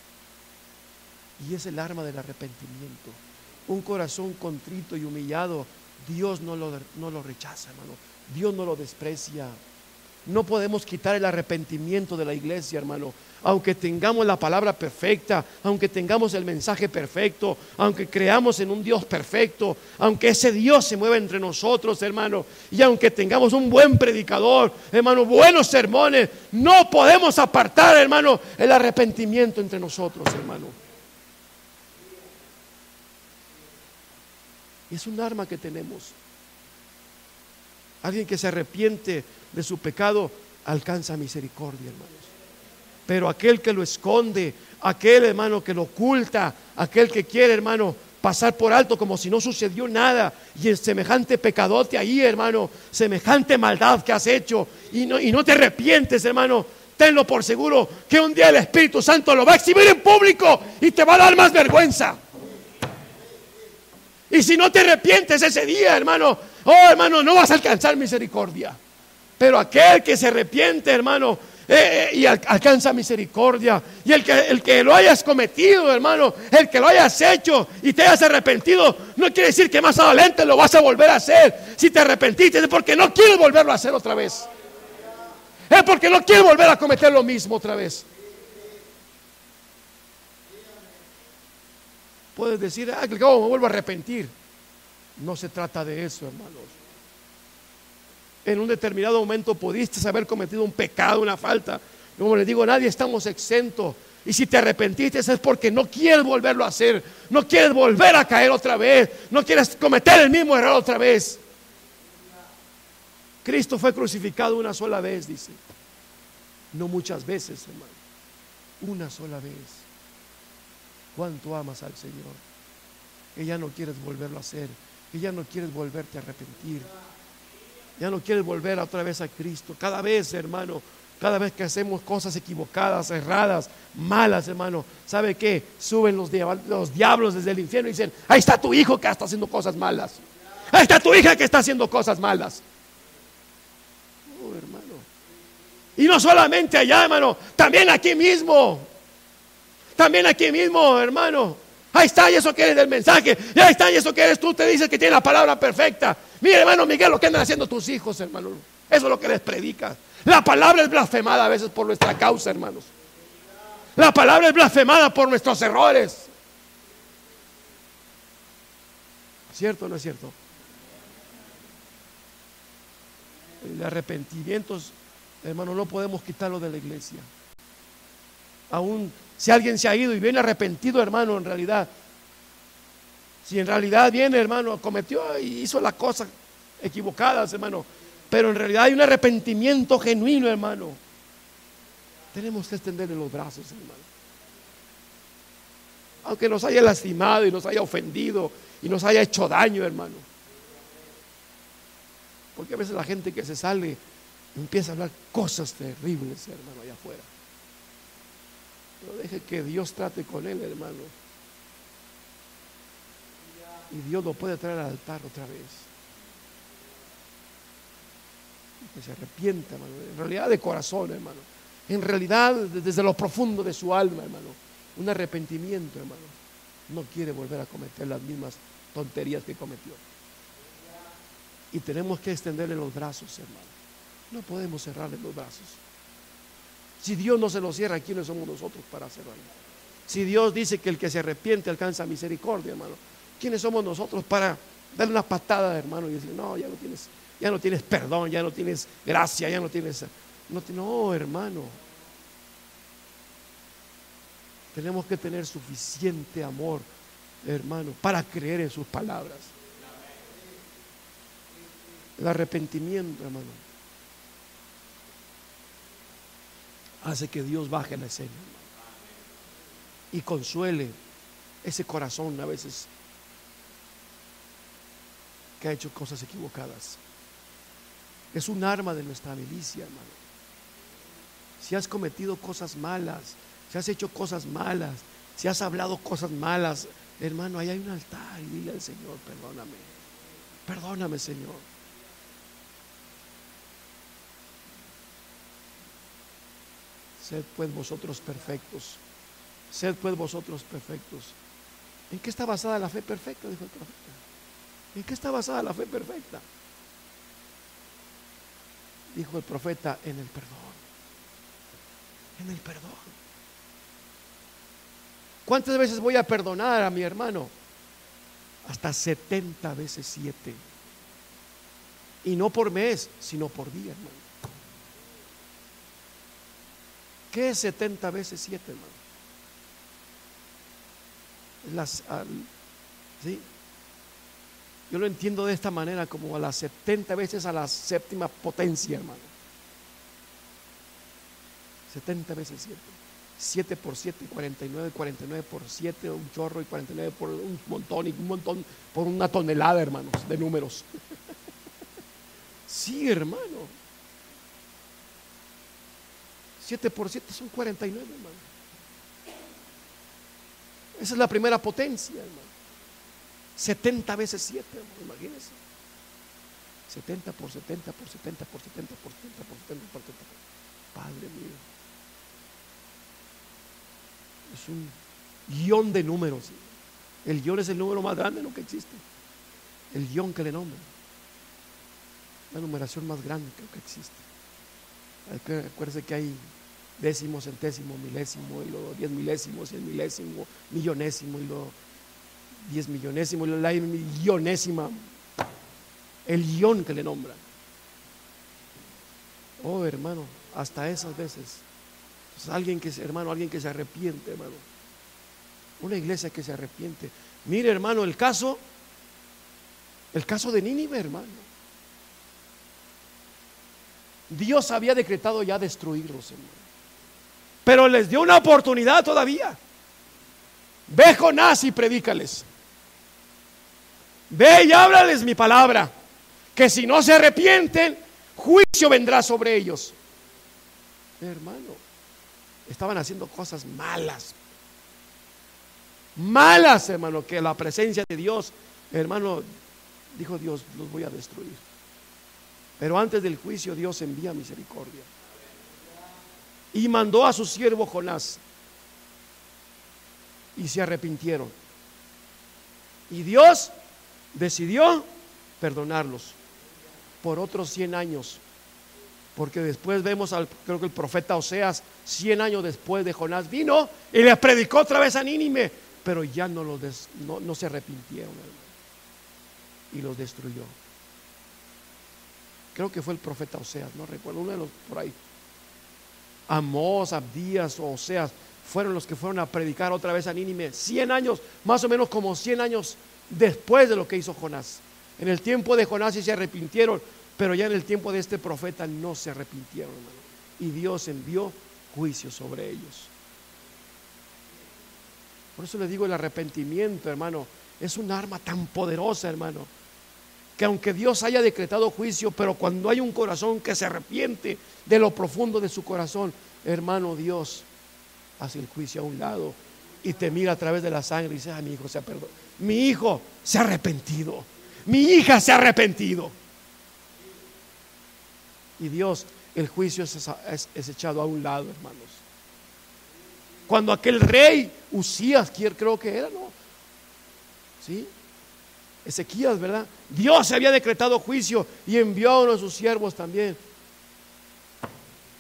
y es el arma del arrepentimiento. Un corazón contrito y humillado, Dios no lo, no lo rechaza, hermano. Dios no lo desprecia. No podemos quitar el arrepentimiento de la iglesia, hermano. Aunque tengamos la palabra perfecta, aunque tengamos el mensaje perfecto, aunque creamos en un Dios perfecto, aunque ese Dios se mueva entre nosotros, hermano, y aunque tengamos un buen predicador, hermano, buenos sermones, no podemos apartar, hermano, el arrepentimiento entre nosotros, hermano. es un arma que tenemos. Alguien que se arrepiente de su pecado alcanza misericordia, hermanos. Pero aquel que lo esconde, aquel hermano que lo oculta, aquel que quiere, hermano, pasar por alto como si no sucedió nada, y el semejante pecadote ahí, hermano, semejante maldad que has hecho, y no, y no te arrepientes, hermano, tenlo por seguro que un día el Espíritu Santo lo va a exhibir en público y te va a dar más vergüenza. Y si no te arrepientes ese día, hermano, oh hermano, no vas a alcanzar misericordia. Pero aquel que se arrepiente, hermano, eh, eh, y alcanza misericordia. Y el que, el que lo hayas cometido, hermano, el que lo hayas hecho y te hayas arrepentido, no quiere decir que más adelante lo vas a volver a hacer. Si te arrepentiste es porque no quieres volverlo a hacer otra vez. Es porque no quieres volver a cometer lo mismo otra vez. Puedes decir, ah, que me vuelvo a arrepentir. No se trata de eso, hermanos en un determinado momento pudiste haber cometido un pecado, una falta. Como les digo, nadie estamos exentos. Y si te arrepentiste es porque no quieres volverlo a hacer, no quieres volver a caer otra vez, no quieres cometer el mismo error otra vez. Cristo fue crucificado una sola vez, dice. No muchas veces, hermano. Una sola vez. ¿Cuánto amas al Señor? Que ya no quieres volverlo a hacer, que ya no quieres volverte a arrepentir. Ya no quieres volver otra vez a Cristo. Cada vez, hermano, cada vez que hacemos cosas equivocadas, erradas, malas, hermano, ¿sabe qué? Suben los, los diablos desde el infierno y dicen, ahí está tu hijo que está haciendo cosas malas. Ahí está tu hija que está haciendo cosas malas. Oh, hermano. Y no solamente allá, hermano, también aquí mismo. También aquí mismo, hermano. Ahí está, y eso que eres del mensaje. Y ahí está, y eso que eres tú. Te dices que tiene la palabra perfecta. Mire, hermano Miguel, lo que andan haciendo tus hijos, hermano. Eso es lo que les predica. La palabra es blasfemada a veces por nuestra causa, hermanos. La palabra es blasfemada por nuestros errores. ¿Cierto o no es cierto? El arrepentimiento, hermano, no podemos quitarlo de la iglesia. Aún si alguien se ha ido y viene arrepentido, hermano, en realidad, si en realidad viene, hermano, cometió y hizo las cosas equivocadas, hermano, pero en realidad hay un arrepentimiento genuino, hermano. Tenemos que extenderle los brazos, hermano. Aunque nos haya lastimado y nos haya ofendido y nos haya hecho daño, hermano. Porque a veces la gente que se sale empieza a hablar cosas terribles, hermano, allá afuera. Pero deje que Dios trate con él, hermano. Y Dios lo puede traer al altar otra vez. Que se arrepienta, hermano. En realidad de corazón, hermano. En realidad desde lo profundo de su alma, hermano. Un arrepentimiento, hermano. No quiere volver a cometer las mismas tonterías que cometió. Y tenemos que extenderle los brazos, hermano. No podemos cerrarle los brazos. Si Dios no se los cierra, ¿quiénes somos nosotros para cerrarlo? Si Dios dice que el que se arrepiente alcanza misericordia, hermano, ¿quiénes somos nosotros para darle una patada, hermano, y decir, no, ya no tienes, ya no tienes perdón, ya no tienes gracia, ya no tienes... No, no hermano. Tenemos que tener suficiente amor, hermano, para creer en sus palabras. El arrepentimiento, hermano, hace que Dios baje la escena y consuele ese corazón a veces que ha hecho cosas equivocadas. Es un arma de nuestra milicia, hermano. Si has cometido cosas malas, si has hecho cosas malas, si has hablado cosas malas, hermano, ahí hay un altar y dile al Señor, perdóname, perdóname, Señor. Sed pues vosotros perfectos. Sed pues vosotros perfectos. ¿En qué está basada la fe perfecta? Dijo el profeta. ¿En qué está basada la fe perfecta? Dijo el profeta, en el perdón. En el perdón. ¿Cuántas veces voy a perdonar a mi hermano? Hasta 70 veces 7. Y no por mes, sino por día, hermano. ¿Qué es 70 veces 7, hermano? Las, ¿sí? Yo lo entiendo de esta manera, como a las 70 veces a la séptima potencia, hermano. 70 veces 7. 7 por 7, 49, 49 por 7, un chorro y 49 por un montón y un montón por una tonelada, hermanos, de números. sí, hermano. 7 por 7 son 49, hermano. Esa es la primera potencia, hermano. 70 veces 7, hermano, imagínense. 70 por 70 por 70 por 70 por 70 por 70 por 70. Padre mío. Es un guion de números. El guion es el número más grande lo que existe. El guion que le nombran. La numeración más grande que existe. Acuérdense que hay décimo, centésimo, milésimo, y luego diez milésimos, cien milésimo, millonésimo, y luego diez millonésimo, y luego la millonésima, el guion que le nombra. Oh, hermano, hasta esas veces. Pues, alguien que, hermano, alguien que se arrepiente, hermano. Una iglesia que se arrepiente. Mire, hermano, el caso, el caso de Nínive, hermano. Dios había decretado ya destruirlos, hermano pero les dio una oportunidad todavía. Ve Jonás y predícales. Ve y háblales mi palabra, que si no se arrepienten, juicio vendrá sobre ellos. Hermano, estaban haciendo cosas malas. Malas, hermano, que la presencia de Dios, hermano, dijo Dios, los voy a destruir. Pero antes del juicio Dios envía misericordia y mandó a su siervo Jonás. Y se arrepintieron. Y Dios decidió perdonarlos por otros 100 años. Porque después vemos al, creo que el profeta Oseas, 100 años después de Jonás, vino y le predicó otra vez a Nínime, pero ya no, los no, no se arrepintieron y los destruyó. Creo que fue el profeta Oseas, no recuerdo, uno de los por ahí. Amós, Abdías Oseas fueron los que fueron a predicar otra vez a Nínive. 100 años, más o menos como 100 años después de lo que hizo Jonás. En el tiempo de Jonás sí se arrepintieron, pero ya en el tiempo de este profeta no se arrepintieron, hermano. Y Dios envió juicio sobre ellos. Por eso les digo, el arrepentimiento, hermano, es un arma tan poderosa, hermano, que aunque Dios haya decretado juicio, pero cuando hay un corazón que se arrepiente de lo profundo de su corazón, hermano Dios hace el juicio a un lado y te mira a través de la sangre y dice, ah, mi hijo se ha perdonado. Mi hijo se ha arrepentido. Mi hija se ha arrepentido. Y Dios, el juicio es, echado a un lado, hermanos. Cuando aquel rey, Usías, creo que era, ¿no? ¿Sí? Ezequías, ¿verdad? Dios había decretado juicio y envió a uno de sus siervos también.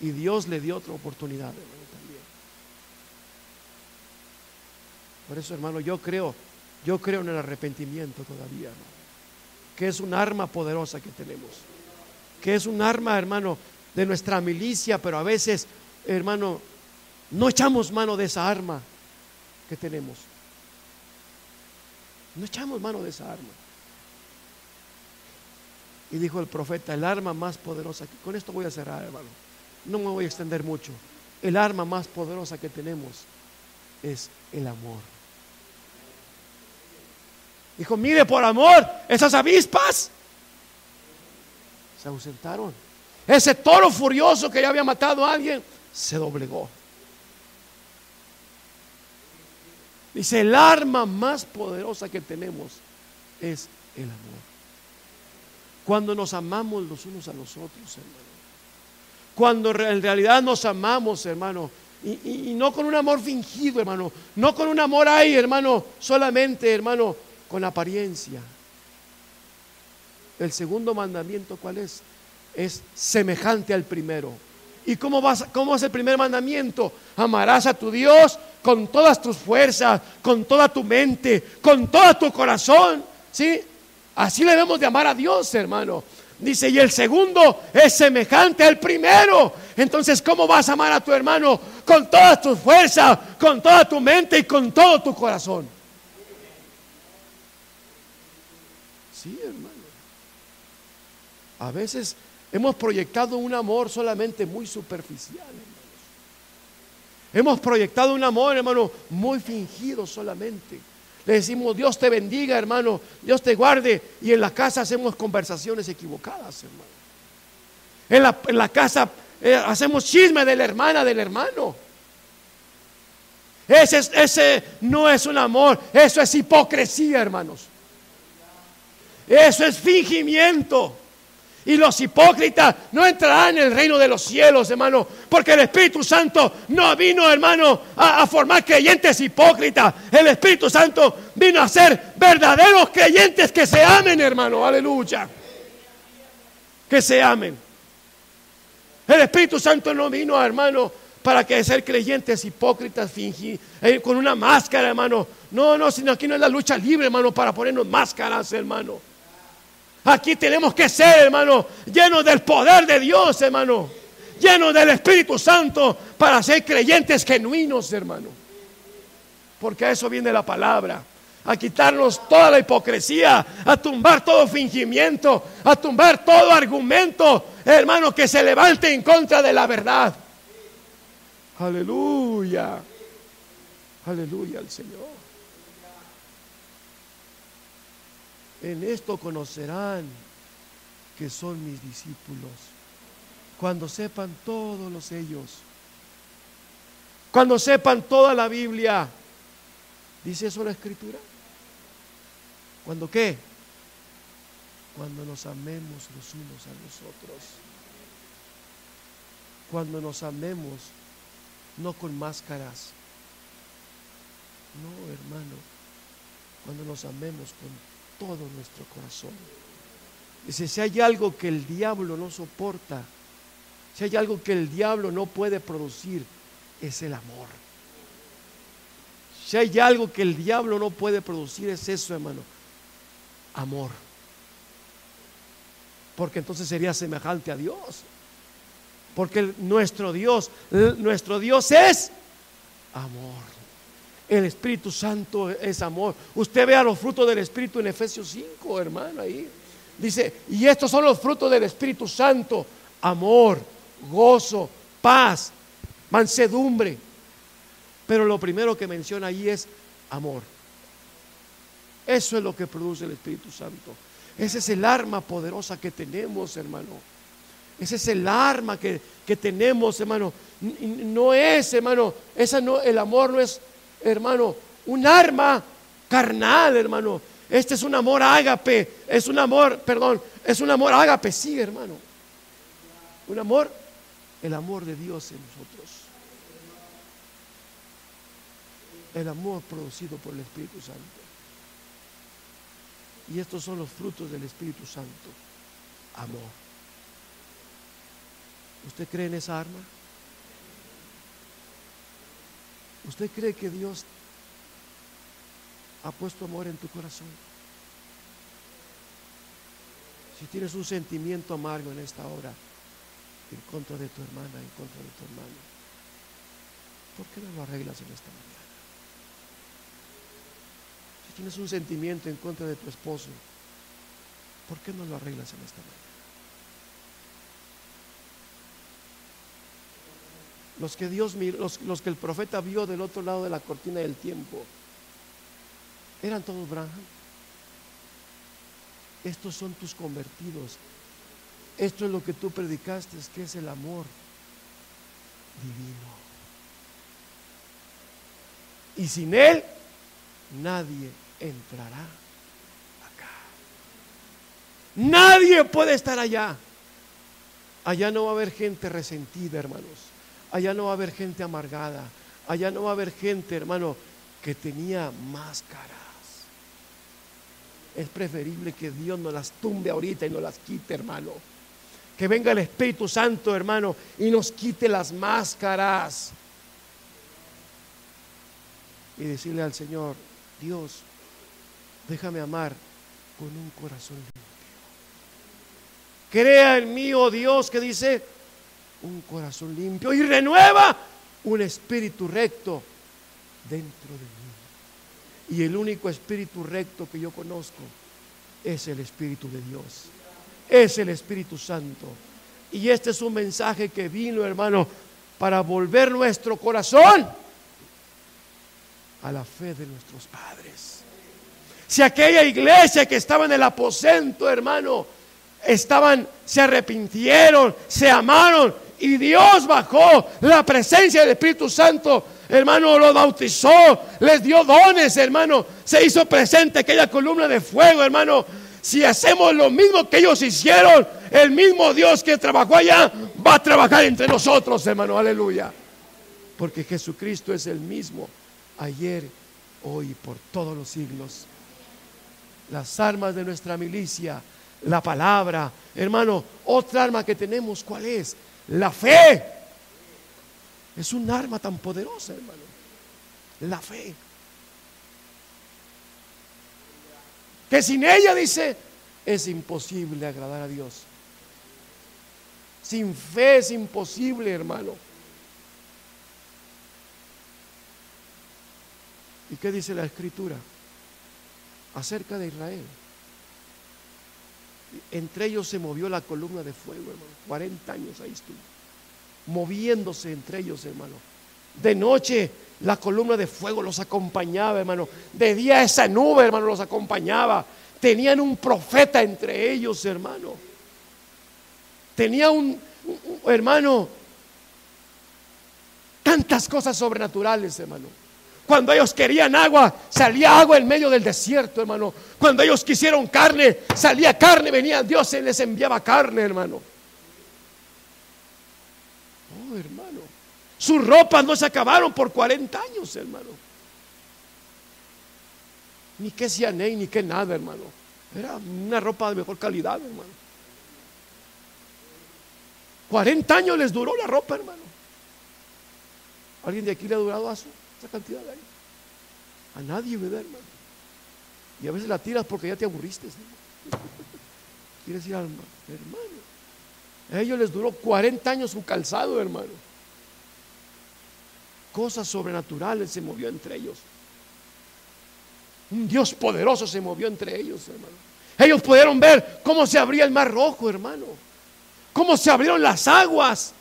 Y Dios le dio otra oportunidad, hermano, también. Por eso, hermano, yo creo, yo creo en el arrepentimiento todavía, hermano. Que es un arma poderosa que tenemos. Que es un arma, hermano, de nuestra milicia, pero a veces, hermano, no echamos mano de esa arma que tenemos. No echamos mano de esa arma. Y dijo el profeta, el arma más poderosa, con esto voy a cerrar, hermano, no me voy a extender mucho, el arma más poderosa que tenemos es el amor. Dijo, mire, por amor, esas avispas se ausentaron. Ese toro furioso que ya había matado a alguien, se doblegó. Dice, el arma más poderosa que tenemos es el amor. Cuando nos amamos los unos a los otros, hermano. Cuando en realidad nos amamos, hermano. Y, no con un amor fingido, hermano. No con un amor ahí, hermano. Solamente, hermano, con apariencia. El segundo mandamiento, ¿cuál es? Es semejante al primero. ¿Y cómo, vas, cómo es el primer mandamiento? Amarás a tu Dios con todas tus fuerzas, con toda tu mente, con todo tu corazón. ¿Sí? Así le debemos de amar a Dios, hermano. Dice, y el segundo es semejante al primero. Entonces, ¿cómo vas a amar a tu hermano? Con todas tus fuerzas, con toda tu mente y con todo tu corazón. Sí, hermano. A veces hemos proyectado un amor solamente muy superficial. Hemos proyectado un amor, hermano, muy fingido solamente. Le decimos, Dios te bendiga, hermano, Dios te guarde. Y en la casa hacemos conversaciones equivocadas, hermano. En la, casa eh, hacemos chisme de la hermana, del hermano. Ese, ese no es un amor, eso es hipocresía, hermanos. Eso es fingimiento. Y los hipócritas no entrarán en el reino de los cielos, hermano, porque el Espíritu Santo no vino, hermano, a, formar creyentes hipócritas. El Espíritu Santo vino a ser verdaderos creyentes que se amen, hermano, aleluya. Que se amen. El Espíritu Santo no vino, hermano, para que ser creyentes hipócritas, fingir, eh, con una máscara, hermano. No, no, sino aquí no es la lucha libre, hermano, para ponernos máscaras, hermano. Aquí tenemos que ser, hermano, llenos del poder de Dios, hermano. Llenos del Espíritu Santo para ser creyentes genuinos, hermano. Porque a eso viene la palabra. A quitarnos toda la hipocresía, a tumbar todo fingimiento, a tumbar todo argumento, hermano, que se levante en contra de la verdad. Aleluya. Aleluya al Señor. En esto conocerán que son mis discípulos. Cuando sepan todos los ellos. Cuando sepan toda la Biblia. ¿Dice eso la escritura? ¿Cuando qué? Cuando nos amemos los unos a los otros. Cuando nos amemos, no con máscaras. No, hermano. Cuando nos amemos con todo nuestro corazón. Dice, si hay algo que el diablo no soporta, si hay algo que el diablo no puede producir, es el amor. Si hay algo que el diablo no puede producir, es eso, hermano. Amor. Porque entonces sería semejante a Dios. Porque nuestro Dios, nuestro Dios es amor. El Espíritu Santo es amor. Usted vea los frutos del Espíritu en Efesios 5, hermano, ahí. Dice, y estos son los frutos del Espíritu Santo. Amor, gozo, paz, mansedumbre. Pero lo primero que menciona ahí es amor. Eso es lo que produce el Espíritu Santo. Ese es el arma poderosa que tenemos, hermano. Ese es el arma que, que tenemos, hermano. No es, hermano, esa no, el amor no es hermano, un arma carnal, hermano. Este es un amor ágape, es un amor, perdón, es un amor ágape, sí, hermano. Un amor, el amor de Dios en nosotros. El amor producido por el Espíritu Santo. Y estos son los frutos del Espíritu Santo. Amor. ¿Usted cree en esa arma? ¿Usted cree que Dios ha puesto amor en tu corazón? Si tienes un sentimiento amargo en esta hora en contra de tu hermana, en contra de tu hermano, ¿por qué no lo arreglas en esta mañana? Si tienes un sentimiento en contra de tu esposo, ¿por qué no lo arreglas en esta mañana? Los que Dios los, los, que el profeta vio del otro lado de la cortina del tiempo, eran todos Branham. Estos son tus convertidos. Esto es lo que tú predicaste, que es el amor divino. Y sin Él, nadie entrará acá. Nadie puede estar allá. Allá no va a haber gente resentida, hermanos. Allá no va a haber gente amargada. Allá no va a haber gente, hermano, que tenía máscaras. Es preferible que Dios nos las tumbe ahorita y nos las quite, hermano. Que venga el Espíritu Santo, hermano, y nos quite las máscaras. Y decirle al Señor, Dios, déjame amar con un corazón limpio. Crea en mí, oh Dios, que dice, un corazón limpio y renueva un espíritu recto dentro de mí. Y el único espíritu recto que yo conozco es el Espíritu de Dios, es el Espíritu Santo. Y este es un mensaje que vino, hermano, para volver nuestro corazón a la fe de nuestros padres. Si aquella iglesia que estaba en el aposento, hermano, estaban, se arrepintieron, se amaron y Dios bajó la presencia del Espíritu Santo, hermano, lo bautizó, les dio dones, hermano, se hizo presente aquella columna de fuego, hermano. Si hacemos lo mismo que ellos hicieron, el mismo Dios que trabajó allá va a trabajar entre nosotros, hermano, aleluya. Porque Jesucristo es el mismo ayer, hoy, por todos los siglos. Las armas de nuestra milicia, la palabra, hermano, otra arma que tenemos, ¿cuál es? La fe es un arma tan poderosa, hermano. La fe. Que sin ella, dice, es imposible agradar a Dios. Sin fe es imposible, hermano. ¿Y qué dice la escritura acerca de Israel? Entre ellos se movió la columna de fuego, hermano. 40 años ahí estuvo. Moviéndose entre ellos, hermano. De noche la columna de fuego los acompañaba, hermano. De día esa nube, hermano, los acompañaba. Tenían un profeta entre ellos, hermano. Tenía un, un hermano, tantas cosas sobrenaturales, hermano. Cuando ellos querían agua, salía agua en medio del desierto, hermano. Cuando ellos quisieron carne, salía carne, venía Dios y les enviaba carne, hermano. Oh, hermano. Sus ropas no se acabaron por 40 años, hermano. Ni que cianey, ni que nada, hermano. Era una ropa de mejor calidad, hermano. 40 años les duró la ropa, hermano. ¿Alguien de aquí le ha durado su? Esa cantidad de ahí. A nadie, ¿verdad, hermano? Y a veces la tiras porque ya te aburriste. ¿no? Quieres ir al hermano. A ellos les duró 40 años su calzado, hermano. cosas sobrenaturales se movió entre ellos. Un Dios poderoso se movió entre ellos, hermano. Ellos pudieron ver cómo se abría el mar rojo, hermano. Cómo se abrieron las aguas.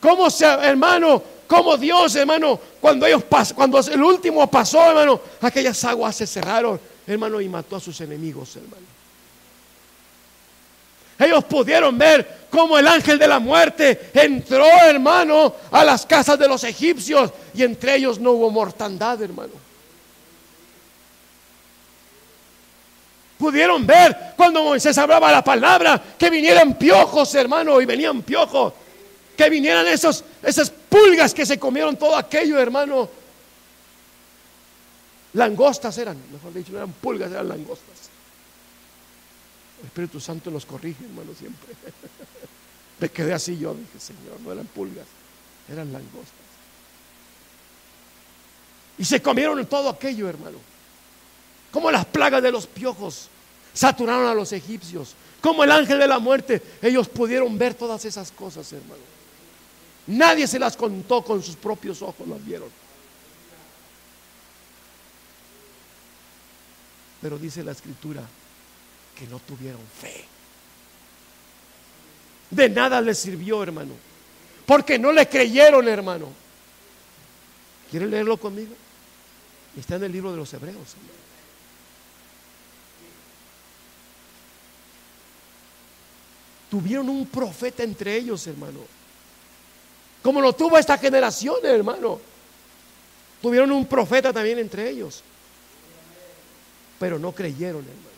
Cómo se, hermano, cómo Dios, hermano, cuando ellos cuando el último pasó, hermano, aquellas aguas se cerraron, hermano, y mató a sus enemigos, hermano. Ellos pudieron ver cómo el ángel de la muerte entró, hermano, a las casas de los egipcios y entre ellos no hubo mortandad, hermano. Pudieron ver cuando Moisés hablaba la palabra que vinieran piojos, hermano, y venían piojos. Que vinieran esos, esas pulgas que se comieron todo aquello, hermano. Langostas eran, mejor dicho, no eran pulgas, eran langostas. El Espíritu Santo los corrige, hermano, siempre. Me quedé así yo, dije, Señor, no eran pulgas, eran langostas. Y se comieron todo aquello, hermano. Como las plagas de los piojos saturaron a los egipcios. Como el ángel de la muerte, ellos pudieron ver todas esas cosas, hermano. Nadie se las contó con sus propios ojos, las vieron. Pero dice la escritura, que no tuvieron fe. De nada les sirvió, hermano. Porque no le creyeron, hermano. ¿Quieren leerlo conmigo? Está en el libro de los Hebreos. Tuvieron un profeta entre ellos, hermano. Como lo tuvo esta generación, hermano. Tuvieron un profeta también entre ellos. Pero no creyeron, hermano.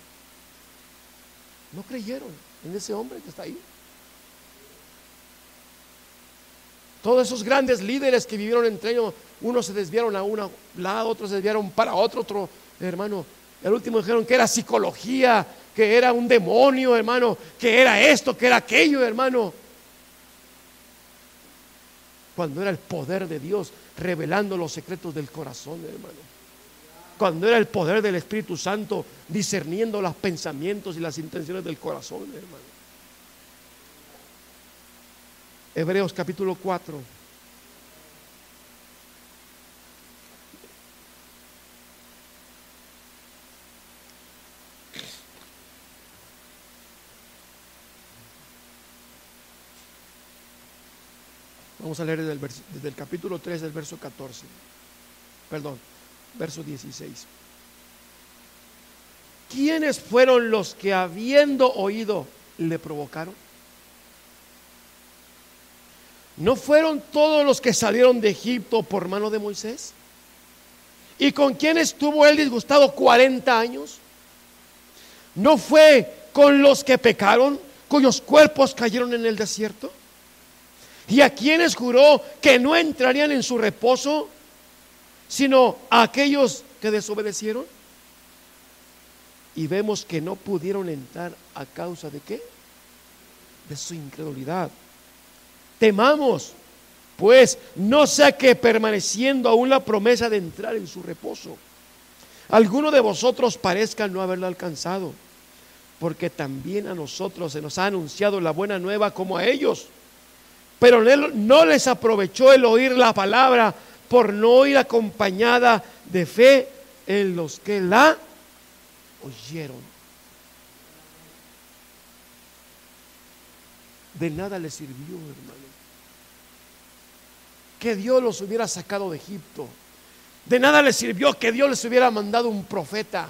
No creyeron en ese hombre que está ahí. Todos esos grandes líderes que vivieron entre ellos, unos se desviaron a un lado, otros se desviaron para otro, otro, hermano. El último dijeron que era psicología, que era un demonio, hermano, que era esto, que era aquello, hermano. Cuando era el poder de Dios revelando los secretos del corazón, hermano cuando era el poder del Espíritu Santo discerniendo los pensamientos y las intenciones del corazón, hermano. Hebreos capítulo 4. Vamos a leer desde el, desde el capítulo 3 del verso 14. Perdón, verso 16. ¿Quiénes fueron los que habiendo oído le provocaron? ¿No fueron todos los que salieron de Egipto por mano de Moisés? ¿Y con quién estuvo él disgustado 40 años? ¿No fue con los que pecaron, cuyos cuerpos cayeron en el desierto? ¿Y a quienes juró que no entrarían en su reposo? sino a aquellos que desobedecieron. Y vemos que no pudieron entrar a causa de qué? De su incredulidad. Temamos, pues no sea que permaneciendo aún la promesa de entrar en su reposo, alguno de vosotros parezca no haberlo alcanzado, porque también a nosotros se nos ha anunciado la buena nueva como a ellos. Pero no les aprovechó el oír la palabra por no ir acompañada de fe en los que la oyeron. De nada le sirvió, hermano. Que Dios los hubiera sacado de Egipto. De nada le sirvió que Dios les hubiera mandado un profeta.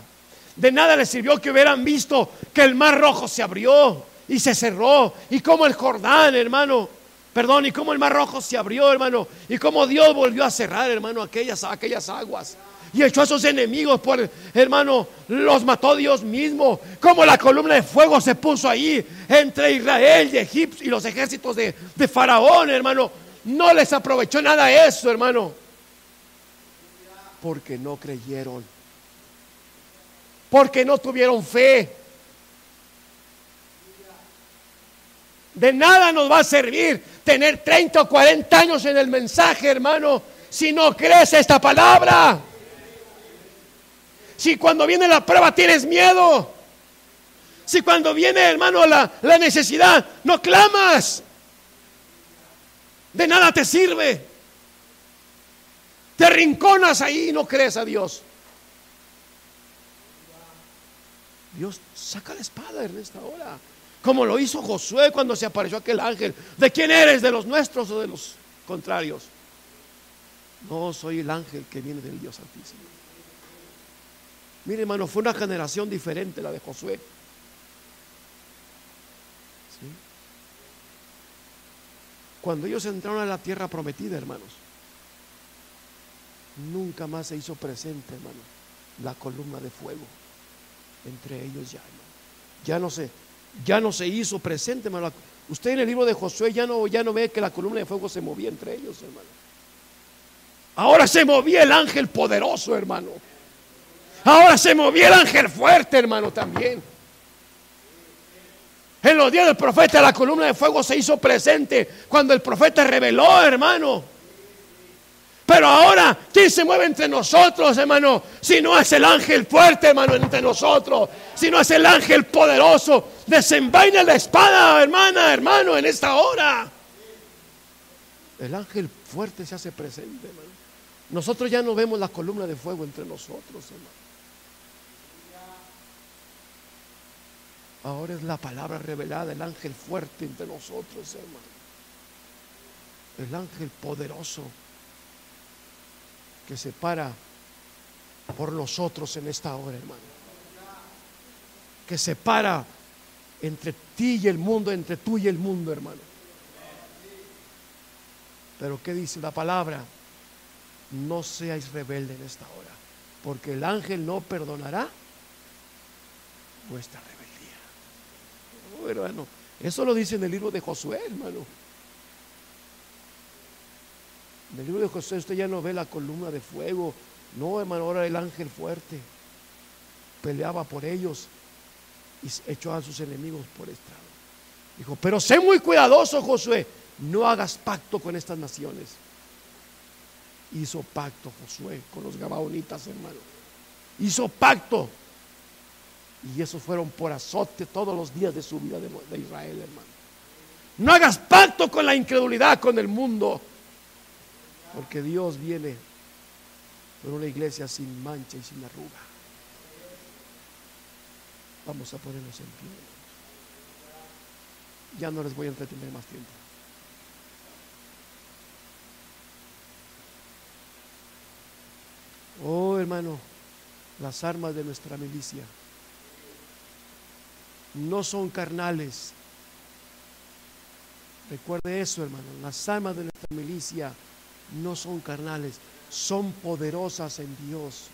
De nada les sirvió que hubieran visto que el mar rojo se abrió y se cerró. Y como el Jordán, hermano, Perdón, y cómo el mar rojo se abrió, hermano. Y cómo Dios volvió a cerrar, hermano, aquellas, aquellas aguas. Y echó a esos enemigos por, hermano, los mató Dios mismo. Como la columna de fuego se puso ahí entre Israel y Egipto y los ejércitos de, de Faraón, hermano. No les aprovechó nada eso, hermano. Porque no creyeron. Porque no tuvieron fe. De nada nos va a servir tener 30 o 40 años en el mensaje, hermano, si no crees esta palabra. Si cuando viene la prueba tienes miedo. Si cuando viene, hermano, la, la necesidad, no clamas. De nada te sirve. te rinconas ahí y no crees a Dios. Dios saca la espada en esta hora. Como lo hizo Josué cuando se apareció aquel ángel. ¿De quién eres? ¿De los nuestros o de los contrarios? No, soy el ángel que viene del Dios Altísimo. Mire, hermano, fue una generación diferente la de Josué. Cuando ellos entraron a la tierra prometida, hermanos, nunca más se hizo presente, hermano, la columna de fuego entre ellos ya, Ya no se, ya no se hizo presente, hermano. Usted en el libro de Josué ya no, ya no ve que la columna de fuego se movía entre ellos, hermano. Ahora se movía el ángel poderoso, hermano. Ahora se movía el ángel fuerte, hermano, también. En los días del profeta la columna de fuego se hizo presente cuando el profeta reveló, hermano. Pero ahora, ¿quién se mueve entre nosotros, hermano? Si no es el ángel fuerte, hermano, entre nosotros. Si no es el ángel poderoso. Desenvaina la espada, hermana, hermano, en esta hora. El ángel fuerte se hace presente, hermano. Nosotros ya no vemos la columna de fuego entre nosotros, hermano. Ahora es la palabra revelada, el ángel fuerte entre nosotros, hermano. El ángel poderoso que se para por nosotros en esta hora, hermano. Que se para entre ti y el mundo, entre tú y el mundo, hermano. Pero ¿qué dice la palabra? No seáis rebelde en esta hora, porque el ángel no perdonará vuestra rebeldía hermano. Eso lo dice en el libro de Josué, hermano. En el libro de Josué usted ya no ve la columna de fuego. No, hermano, ahora el ángel fuerte peleaba por ellos y echó a sus enemigos por estrado. Dijo, pero sé muy cuidadoso, Josué. No hagas pacto con estas naciones. Hizo pacto Josué con los gabaonitas, hermano. Hizo pacto y esos fueron por azote todos los días de su vida de, Israel, hermano. No hagas pacto con la incredulidad, con el mundo. Porque Dios viene por una iglesia sin mancha y sin arruga. Vamos a ponernos en pie. Ya no les voy a entretener más tiempo. Oh, hermano, las armas de nuestra milicia no son carnales. Recuerde eso, hermano. Las almas de nuestra milicia no son carnales, son poderosas en Dios.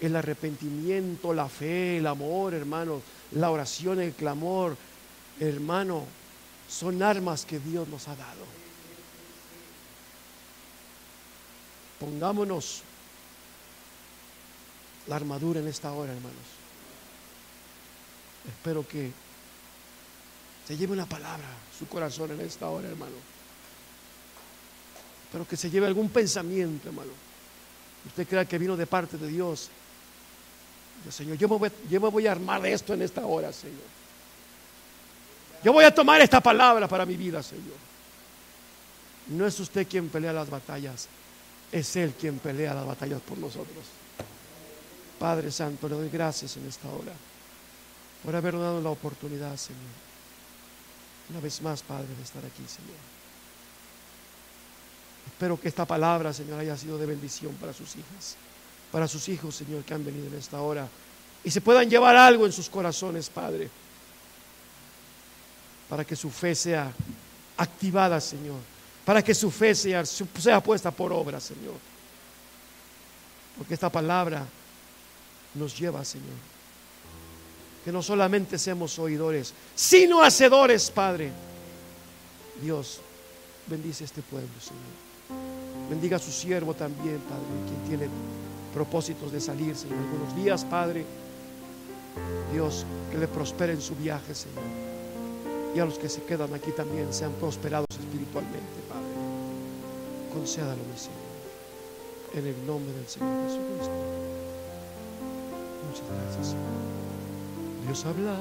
El arrepentimiento, la fe, el amor, hermano, la oración, el clamor, hermano, son armas que Dios nos ha dado. Pongámonos la armadura en esta hora, hermanos. Espero que se lleve una palabra su corazón en esta hora, hermano. Espero que se lleve algún pensamiento, hermano. Usted crea que vino de parte de Dios. Señor, yo me, voy, yo me voy a armar de esto en esta hora, Señor. Yo voy a tomar esta palabra para mi vida, Señor. No es usted quien pelea las batallas, es Él quien pelea las batallas por nosotros. Padre Santo, le doy gracias en esta hora por habernos dado la oportunidad, Señor. Una vez más, Padre, de estar aquí, Señor. Espero que esta palabra, Señor, haya sido de bendición para sus hijas, para sus hijos, Señor, que han venido en esta hora y se puedan llevar algo en sus corazones, Padre, para que su fe sea activada, Señor, para que su fe sea, sea puesta por obra, Señor. Porque esta palabra nos lleva, Señor, que no solamente seamos oidores, sino hacedores, Padre. Dios, bendice este pueblo, Señor. Bendiga a su siervo también, Padre, quien tiene propósitos de salirse en algunos días, Padre. Dios, que le prospere en su viaje, Señor. Y a los que se quedan aquí también sean prosperados espiritualmente, Padre. Concédalo, mi Señor. En el nombre del Señor Jesucristo. Muchas gracias, Señor. Dios habla